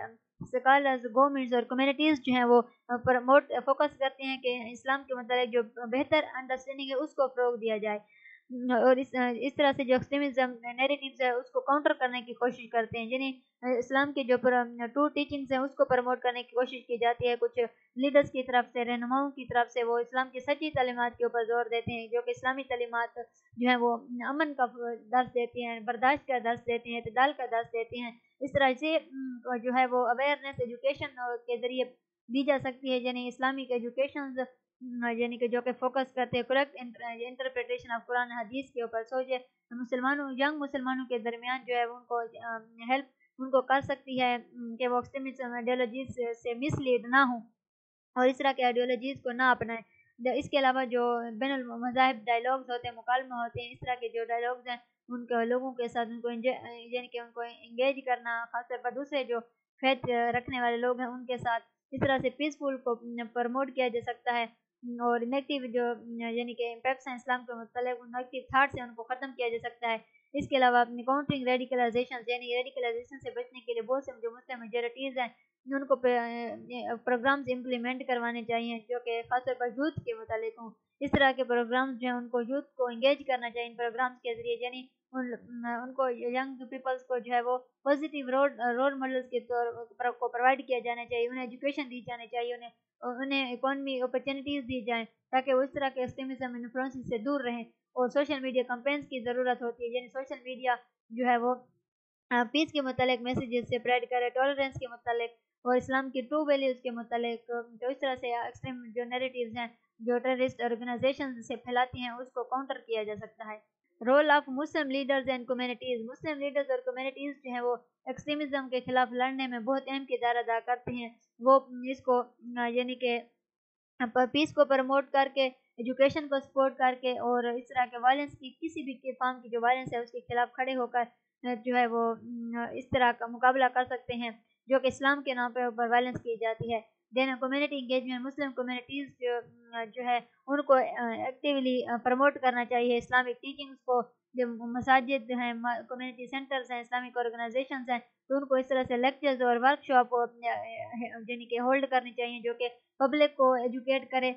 سکالرز گورنمنٹس اور کمیونٹیز جو ہیں وہ پروموٹ فوکس کرتے ہیں کہ اسلام کے متعلق جو بہتر انڈرسٹینڈنگ ہے، اس کو فروغ دیا جائے۔ اور اس اس طرح سے جو ایکسٹریمزم نیریٹیوز ہے، اس کو کاؤنٹر کرنے کی کوشش کرتے ہیں۔ یعنی اسلام کے جو ٹو ٹیچنگز ہیں، اس کو پروموٹ کرنے کی کوشش کی جاتی ہے۔ کچھ لیڈرز کی طرف سے، رہنماؤں کی طرف سے وہ اسلام کی سچی تعلیمات کے اوپر زور دیتے ہیں، جو کہ اسلامی تعلیمات جو ہیں، وہ امن کا درس دیتی ہیں، برداشت کا درس دیتے ہیں، اعتدال کا درس دیتے ہیں۔ اس طرح سے جو ہے، وہ اویئرنیس ایجوکیشن کے ذریعے دی جا سکتی ہے۔ یعنی اسلامک ایجوکیشنز یعنی کہ جو کہ فوکس کرتے ہیں کریکٹ انٹرپریٹیشن آف قرآن حدیث کے اوپر سوچے مسلمانوں ینگ مسلمانوں کے درمیان جو ہے ان کو ہیلپ ان کو کر سکتی ہے کہ وہ آئیڈیالوجیز سے مس لیڈ نہ ہوں اور اس طرح کے آئیڈیالوجیز کو نہ اپنائیں اس کے علاوہ جو بین المذاہب ڈائلاگز ہوتے ہیں مکالمہ ہوتے ہیں اس طرح کے جو ڈائلاگز ہیں ان کے لوگوں کے ساتھ ان کو یعنی کہ ان کو انگیج کرنا خاص طور پر دوسرے جو فیت رکھنے والے لوگ ہیں ان کے ساتھ اس طرح سے پیسفل کو پروموٹ کیا جا سکتا ہے اور نیگیٹو جو یعنی کہ امپیکٹس ہیں اسلام کے متعلق نیگیٹو تھاٹس ہیں، ان کو ختم کیا جا سکتا ہے۔ اس کے علاوہ اپنی کاؤنٹرنگ ریڈیکلائزیشن یعنی ریڈیکلائزیشن سے بچنے کے لیے بہت سے جو مسلم میجورٹیز ہیں، ان کو پروگرامز امپلیمنٹ کروانے چاہیے، جو کہ خاص طور پر یوتھ کے متعلق ہوں۔ اس طرح کے پروگرامز جو ہیں، ان کو یوتھ کو انگیج کرنا چاہیے، ان پروگرامز کے ذریعے یعنی ان ان کو ینگ پیپلز کو جو ہے وہ پازیٹیو رول رول ماڈلس کے طور کو پرووائڈ کیا جانا چاہیے، انہیں ایجوکیشن دی جانی چاہیے، انہیں انہیں اکانومی اپرچونیٹیز دی جائیں تاکہ وہ اس طرح کے ایکسٹریمزم انفلوئنس سے دور رہیں اور سوشل میڈیا کمپینس کی ضرورت ہوتی ہے یعنی سوشل میڈیا جو ہے وہ پیس کے متعلق میسیجز سے پریڈ کرے ٹالرنس کے متعلق اور اسلام کی ٹرو ویلیوز کے متعلق، تو اس طرح سے ایکسٹریم جو نیریٹیوز ہیں جو ٹیررسٹ آرگنائزیشن سے پھیلاتی ہیں، اس کو کاؤنٹر کیا جا سکتا ہے۔ Role of Muslim leaders and communities Muslim leaders اور کمیونٹیز جو ہیں، وہ ایکسٹریمزم کے خلاف لڑنے میں بہت اہم کردار ادا کرتے ہیں۔ وہ اس کو یعنی کہ پیس کو پروموٹ کر کے ایجوکیشن کو سپورٹ کر کے اور اس طرح کے وائلنس کی، کسی بھی فارم کی جو وائلنس ہے، اس کے خلاف کھڑے ہو کر جو ہے، وہ اس طرح کا مقابلہ کر سکتے ہیں، جو کہ اسلام کے نام پہ اوپر وائلنس کی جاتی ہے۔ Then community engagement Muslim communities جو جو ہے، ان کو ایکٹیولی پروموٹ کرنا چاہیے۔ اسلامک ٹیچنگس کو، جو مساجد ہیں کمیونٹی سینٹرز ہیں اسلامک آرگنائزیشنز ہیں، تو ان کو اس طرح سے لیکچرز اور ورک شاپ یعنی کہ ہولڈ کرنی چاہیے، جو کہ پبلک کو ایجوکیٹ کرے۔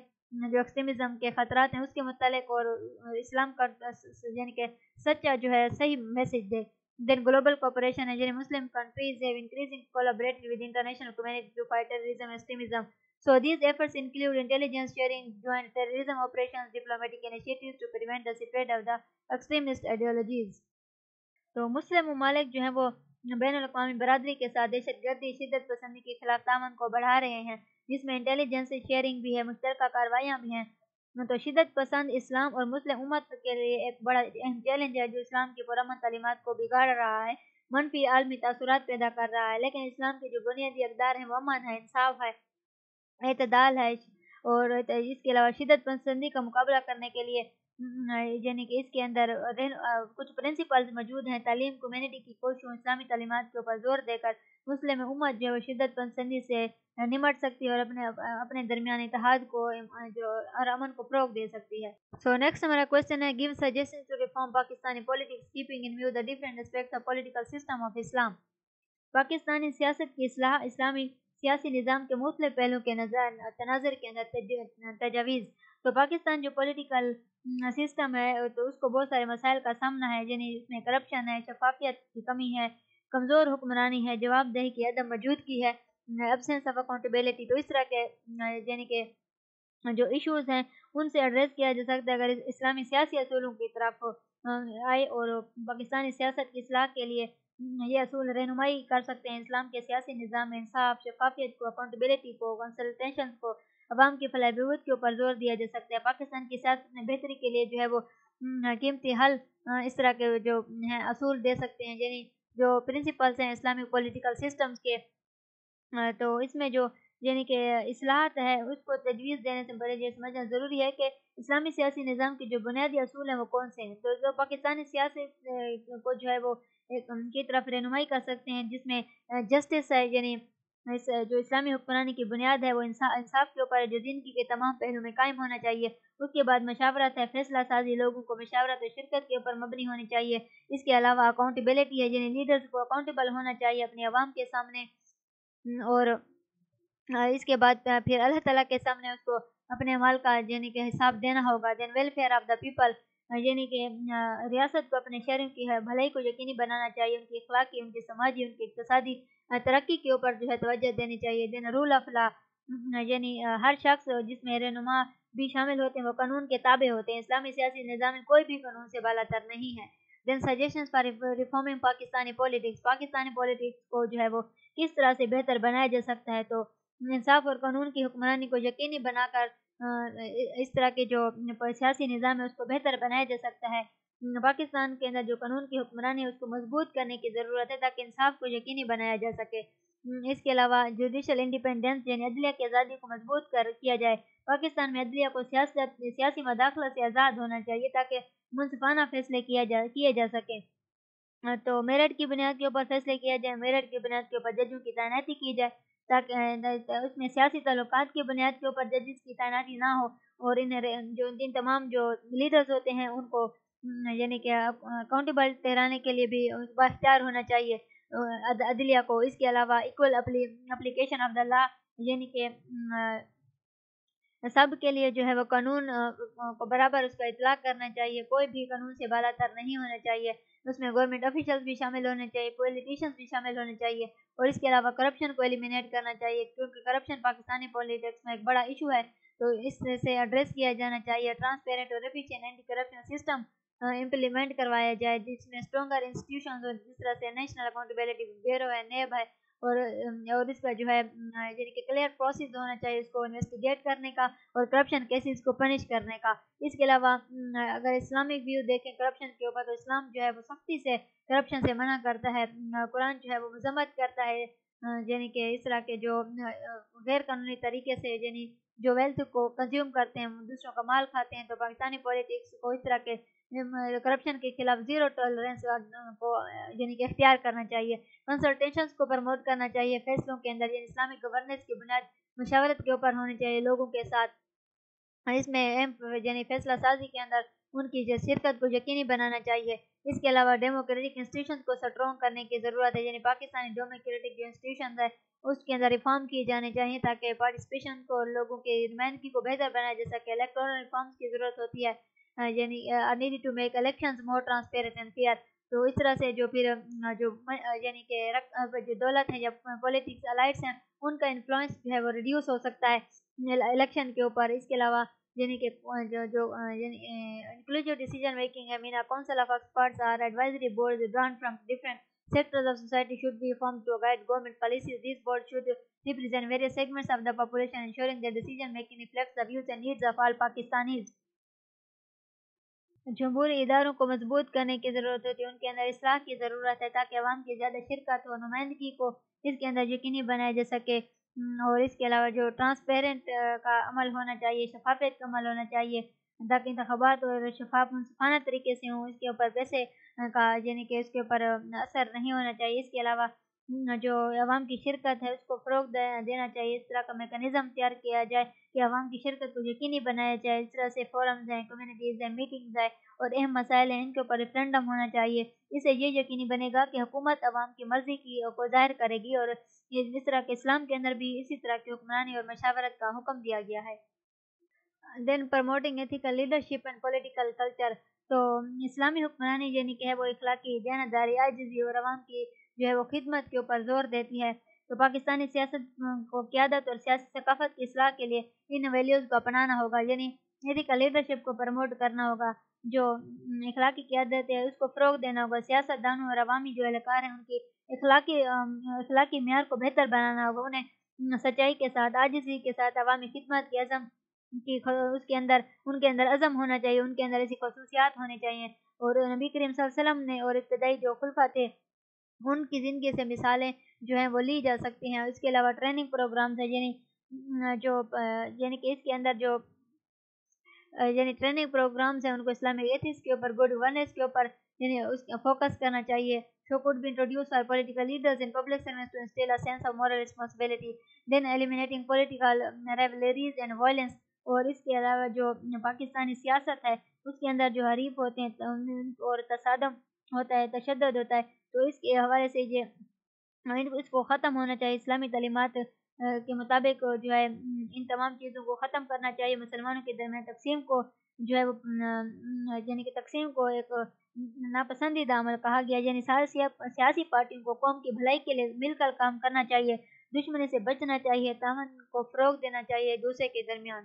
جو ایکسٹریمزم کے خطرات ہیں، اس کے متعلق اور اسلام کا یعنی کہ سچا جو ہے، صحیح میسیج دے۔ دین گلوبل کوپریشن ہے یعنی Muslim countries have increasing collaborated with international community to fight terrorism extremism So these efforts include intelligence sharing, joint terrorism operations, diplomatic initiatives to prevent the spread of the extremist ideologies. تو مسلم ممالک جو ہیں وہ بین الاقوامی برادری کے ساتھ دہشت گردی شدت پسندی کے خلاف تعاون کو بڑھا رہے ہیں جس میں انٹیلیجنس شیئرنگ بھی ہے مشترکہ کاروائیاں بھی ہیں تو شدت پسند اسلام اور مسلم امت کے لیے ایک بڑا اہم چیلنج ہے جو اسلام کی پرامن تعلیمات کو بگاڑ رہا ہے، منفی عالمی تاثرات پیدا کر رہا ہے۔ لیکن اسلام کے جو بنیادی اقدار ہیں، وہ امن ہے انصاف ہے، اعتدال ہے، اور اس کے علاوہ شدت پسندی کا مقابلہ کرنے کے لیے یعنی کہ اس کے اندر کچھ پرنسپلز موجود ہیں۔ تعلیم کمیونٹی کی کوششوں، اسلامی تعلیمات کے اوپر زور دے کر مسلم امت جو شدت پسندی سے نمٹ سکتی ہے اور اپنے اپنے درمیان اتحاد کو جو اور امن کو فروغ دے سکتی ہے۔ سو نیکسٹ ہمارا کوشچن ہے give suggestion to reform Pakistani politics keeping in view the different aspects of political system of Islam Pakistani سیاست کی اصلاح اسلامی سیاسی نظام کے مختلف پہلو کے نظر تناظر کے اندر تجاویز۔ تو پاکستان جو پولیٹیکل سسٹم ہے، تو اس کو بہت سارے مسائل کا سامنا ہے یعنی اس میں کرپشن ہے، شفافیت کی کمی ہے کمزور حکمرانی ہے، جواب دہی کی عدم موجودگی ہے۔ ایبسینس آف اکاؤنٹیبلٹی تو اس طرح کے یعنی کہ جو ایشوز ہیں، ان سے ایڈریس کیا جا سکتا ہے۔ اگر اسلامی سیاسی اصولوں کی طرف آئے اور پاکستانی سیاست کی اصلاح کے لیے یہ اصول رہنمائی کر سکتے ہیں، اسلام کے سیاسی نظام میں انصاف، شفافیت کو اکاؤنٹیبلٹی کو کنسلٹیشن کو، عوام کی فلاح بہبود کے اوپر زور دیا جا سکتا ہے۔ پاکستان کی سیاست میں بہتری کے لیے جو ہے وہ قیمتی حل اس طرح کے جو ہیں، اصول دے سکتے ہیں۔ یعنی جو پرنسپلس ہیں اسلامک پولیٹیکل سسٹمز کے تو اس میں جو یعنی کہ اصلاحات ہے، اس کو تجویز دینے سے بڑے یہ سمجھنا ضروری ہے کہ اسلامی سیاسی نظام کے جو بنیادی اصول ہیں وہ کون سے ہیں؟ تو جو پاکستانی سیاسی کو جو ہے وہ ان کی طرف رہنمائی کر سکتے ہیں، جس میں جسٹس ہے یعنی جو اسلامی حکمرانی کی بنیاد ہے، وہ انصاف کے اوپر جو زندگی کے تمام پہلو میں قائم ہونا چاہیے۔ اس کے بعد مشاورت ہے، فیصلہ سازی، لوگوں کو مشاورت و شرکت کے اوپر مبنی ہونی چاہیے۔ اس کے علاوہ اکاؤنٹیبلٹی ہے یعنی لیڈرز کو اکاؤنٹیبل ہونا چاہیے اپنی عوام کے سامنے۔ اور اس کے بعد پھر اللہ تعالیٰ کے سامنے اس کو اپنے مال کا یعنی کہ حساب دینا ہوگا۔ Then welfare of the people یعنی کہ ریاست کو اپنے شہروں کی بھلائی کو یقینی بنانا چاہیے، ان کی اخلاقی، ان کی سماجی، ان کی اقتصادی ترقی کے اوپر جو ہے توجہ دینی چاہیے۔ دین رول آف لا یعنی ہر شخص جس میں رہنما بھی شامل ہوتے ہیں، وہ قانون کے تابع ہوتے ہیں۔ اسلامی سیاسی نظام میں کوئی بھی قانون سے بالا تر نہیں ہے۔ Then suggestions for reforming Pakistani politics Pakistani politics کو جو ہے وہ کس طرح سے بہتر بنایا جا سکتا ہے؟ تو انصاف اور قانون کی حکمرانی کو یقینی بنا کر اس طرح کے جو سیاسی نظام ہے، اس کو بہتر بنایا جا سکتا ہے۔ پاکستان کے اندر جو قانون کی حکمرانی ہے، اس کو مضبوط کرنے کی ضرورت ہے تاکہ انصاف کو یقینی بنایا جا سکے۔ اس کے علاوہ جوڈیشل انڈیپینڈنس یعنی عدلیہ کی آزادی کو مضبوط کر، کیا جائے۔ پاکستان میں عدلیہ کو سیاست، سیاسی مداخلت سے آزاد ہونا چاہیے تاکہ منصفانہ فیصلے کیا جا، کیے جا سکے۔ تو میرٹ کی بنیاد کے اوپر فیصلے کیا جائے میرٹ کی بنیاد کے اوپر ججوں کی تعیناتی کی جائے۔ تاکہ اس میں سیاسی تعلقات کی بنیاد کے اوپر ججز کی تعیناتی نہ ہو اور ان جو ان تمام جو لیڈرز ہوتے ہیں ان کو یعنی کہ اکاؤنٹیبل ٹھہرانے کے لیے بھی باختیار ہونا چاہیے۔ عدلیہ کو۔ اس کے علاوہ equal application of the law یعنی کہ، سب کے لیے جو ہے وہ قانون کو برابر اس کا اطلاق کرنا چاہیے۔ کوئی بھی قانون سے بالا تر نہیں ہونا چاہیے۔ اس میں گورنمنٹ آفیشلز بھی شامل ہونے چاہیے پولیٹیشنز بھی شامل ہونے چاہیے، اور اس کے علاوہ کرپشن کو ایلیمینیٹ کرنا چاہیے، کیونکہ کرپشن پاکستانی پولیٹکس میں ایک بڑا ایشو ہے۔ تو اس سے ایڈریس کیا جانا چاہیے ٹرانسپیرنٹ اور efficient anti corruption system implement کروایا جائے، جس میں اسٹرانگر انسٹیٹیوشنز اور جس طرح سے نیشنل اکاؤنٹیبلٹی بیورو ہے، نیب ہے اور اور اس کا جو ہے یعنی کہ کلیئر پروسیس ہونا چاہیے اس کو انویسٹیگیٹ کرنے کا اور کرپشن کیسز کو پنش کرنے کا۔ اس کے علاوہ اگر اسلامک ویو دیکھیں کرپشن کے اوپر، تو اسلام جو ہے وہ سختی سے کرپشن سے منع کرتا ہے۔ قرآن جو ہے وہ مذمت کرتا ہے۔ یعنی کہ اس طرح کے جو غیر قانونی طریقے سے یعنی جو ویلتھ کو کنزیوم کرتے ہیں، دوسروں کا مال کھاتے ہیں، تو پاکستانی پولیٹکس کو اس طرح کے کرپشن کے خلاف زیرو ٹالرنس کو یعنی کہ اختیار کرنا چاہیے کنسلٹیشنس کو پرموٹ کرنا چاہیے فیصلوں کے اندر یعنی اسلامی گورننس کی بنیاد مشاورت کے اوپر ہونی چاہیے لوگوں کے ساتھ اس میں یعنی فیصلہ سازی کے اندر ان کی شرکت کو یقینی بنانا چاہیے اس کے علاوہ ڈیموکریٹک انسٹیٹیوشن کو سٹرونگ کرنے کی ضرورت ہے یعنی پاکستانی ڈیموکریٹک جو انسٹیٹیوشن ہے اس کے اندر ریفارم کیے جانے چاہیے تاکہ پارٹیسپیشن کو لوگوں کے نمائندگی کو بہتر بنایا جا سکے الیکٹرل ریفارمس کی ضرورت ہوتی ہے یعنی need to make elections more transparent and fair تو اس طرح سے جو پھر جو یعنی کہ جو دولت ہے یا پولیٹکس الائٹس ہیں ان کا انفلوئنس جو ہے وہ ریڈیوس ہو سکتا ہے الیکشن کے اوپر اس کے علاوہ یعنی کہ جو جو یعنی انکلوسیو ڈیسیجن میکنگ ہے مینا council of experts or advisory board drawn from different sectors of society should be formed to guide government policies. These boards should represent various segments of the population, ensuring that decision making reflects the views and needs of all Pakistanis. جمہوری اداروں کو مضبوط کرنے کی ضرورت ہوتی ہے، ان کے اندر اصلاح کی ضرورت ہے تاکہ عوام کی زیادہ شرکت و نمائندگی کو اس کے اندر یقینی بنایا جا سکے۔ اور اس کے علاوہ جو ٹرانسپیرنٹ کا عمل ہونا چاہیے، شفافیت کا عمل ہونا چاہیے، تاکہ انتخابات اور شفاف، منصفانہ طریقے سے ہوں، اس کے اوپر پیسے کا یعنی کہ اس کے اوپر اثر نہیں ہونا چاہیے۔ اس کے علاوہ جو عوام کی شرکت ہے اس کو فروغ دینا چاہیے اس طرح کا میکانزم تیار کیا جائے کہ عوام کی شرکت کو یقینی بنایا جائے اس طرح سے فورمز ہیں کمیونٹیز ہیں میٹنگز ہیں اور اہم مسائل ہیں ان کے اوپر ریفرینڈم ہونا چاہیے اس سے یہ یقینی بنے گا کہ حکومت عوام کی مرضی کی کو ظاہر کرے گی اور جس طرح کے اسلام کے اندر بھی اسی طرح کی حکمرانی اور مشاورت کا حکم دیا گیا ہے then promoting ethical leadership and political culture تو اسلامی حکمرانی یعنی کہ ہے وہ اخلاقی دیانتداری عاجزی اور عوام کی جو ہے وہ خدمت کے اوپر زور دیتی ہے۔ تو پاکستانی سیاست کو قیادت اور سیاسی ثقافت کی اصلاح کے لیے ان ویلیوز کو اپنانا ہوگا یعنی, یعنی ایتھیکل لیڈرشپ کو پروموٹ کرنا ہوگا، جو اخلاقی قیادت ہے اس کو فروغ دینا ہوگا سیاست دانوں اور عوامی جو اہلکار ہیں ان کی اخلاقی اخلاقی معیار کو بہتر بنانا ہوگا، انہیں سچائی کے ساتھ، عاجزی کے ساتھ، عوامی خدمت کی عزم کی اس کے اندر، ان کے اندر عزم ہونا چاہیے، ان کے اندر ایسی خصوصیات ہونی چاہیے۔ اور نبی کریم صلی اللہ علیہ وسلم نے اور ابتدائی جو خلفہ تھے ان کی زندگی سے مثالیں جو ہیں وہ لی جا سکتی ہیں۔ اس کے علاوہ ٹریننگ پروگرامز ہیں یعنی جو یعنی کہ اس کے اندر جو یعنی ٹریننگ پروگرامز ہیں، ان کو اسلامک ایتھکس کے اوپر گڈ گورننس کے اوپر یعنی اس فوکس کرنا چاہیے۔ Should code be introduced for political leaders in public service to instil a sense of moral responsibility then eliminating political rivalries and violence اور اس کے علاوہ جو پاکستانی سیاست ہے، اس کے اندر جو حریف ہوتے ہیں اور تصادم ہوتا ہے، تشدد ہوتا ہے تو اس کے حوالے سے یہ اس کو ختم ہونا چاہیے، اسلامی تعلیمات کے مطابق جو ہے، ان تمام چیزوں کو ختم کرنا چاہیے۔ مسلمانوں کے درمیان تقسیم کو جو ہے، وہ یعنی کہ تقسیم کو ایک ناپسندیدہ عمل کہا گیا۔ یعنی سیاسی پارٹیوں کو قوم کی بھلائی کے لیے مل کر کام کرنا چاہیے، دشمنی سے بچنا چاہیے تعاون کو فروغ دینا چاہیے دوسرے کے درمیان۔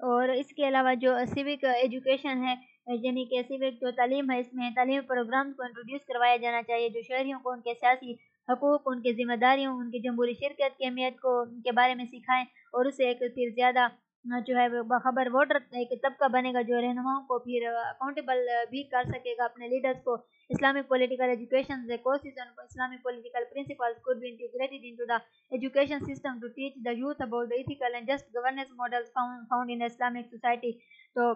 اور اس کے علاوہ جو سیوک ایجوکیشن ہے یعنی کہ سیوک جو تعلیم ہے، اس میں تعلیم پروگرام کو انٹروڈیوس کروایا جانا چاہیے، جو شہریوں کو، ان کے سیاسی حقوق، ان کی ذمہ داریوں، ان کی جمہوری شرکت کی اہمیت کو، ان کے بارے میں سکھائیں اور اسے ایک پھر زیادہ جو ہے وہ باخبر ووٹر ایک طبقہ بنے گا جو رہنماؤں کو پھر اکاؤنٹیبل بھی کر سکے گا اپنے لیڈرز کو۔ Islamic political education courses on Islamic political principles could be integrated into the education system to teach the youth about the ethical and just governance models found, found in Islamic society. تو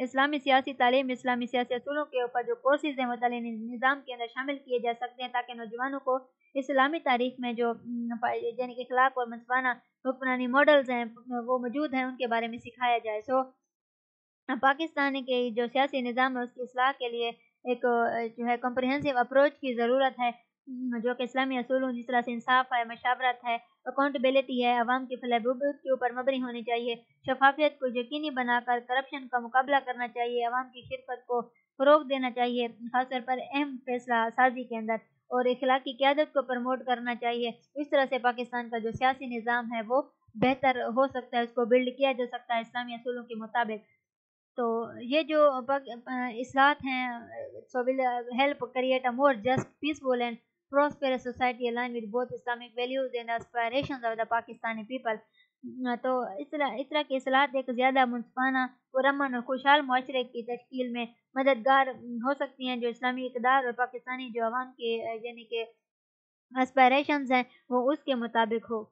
اسلامی سیاسی تعلیم اسلامی سیاسی اصولوں کے اوپر جو کورسز ہیں وہ تعلیمی نظام کے اندر شامل کیے جا سکتے ہیں تاکہ نوجوانوں کو اسلامی تاریخ میں جو یعنی کہ اخلاق اور منصفانہ حکمرانی ماڈلز ہیں، وہ موجود ہیں، ان کے بارے میں سکھایا جائے۔ سو پاکستان کے جو سیاسی نظام ہے، اس کی اصلاح کے لیے ایک، جو ہے کمپریہنسو اپروچ کی ضرورت ہے، جو کہ اسلامی اصولوں، جس طرح سے انصاف ہے، مشاورت ہے اکاؤنٹیبلٹی ہے، عوام کی فلاح بہبود کے اوپر مبنی ہونی چاہیے۔ شفافیت کو یقینی بنا کر کرپشن کا مقابلہ کرنا چاہیے، عوام کی شرکت کو فروغ دینا چاہیے، خاص طور پر اہم فیصلہ سازی کے اندر۔ اور اخلاقی قیادت کو پروموٹ کرنا چاہیے۔ اس طرح سے پاکستان کا جو سیاسی نظام ہے وہ بہتر ہو سکتا ہے، اس کو بلڈ کیا جا سکتا ہے اسلامی اصولوں کے مطابق۔ تو یہ جو اصلاحات ہیں so will help create a more just peaceful and prosperous society aligned with both Islamic values and aspirations of the Pakistani people ہاں، تو اس طرح اس طرح کی اصلاحات ایک زیادہ منصفانہ پرامن اور خوشحال معاشرے کی تشکیل میں مددگار ہو سکتی ہیں۔ جو اسلامی اقدار اور پاکستانی جو عوام کے یعنی کہ اسپائریشنز ہیں، وہ اس کے مطابق ہو۔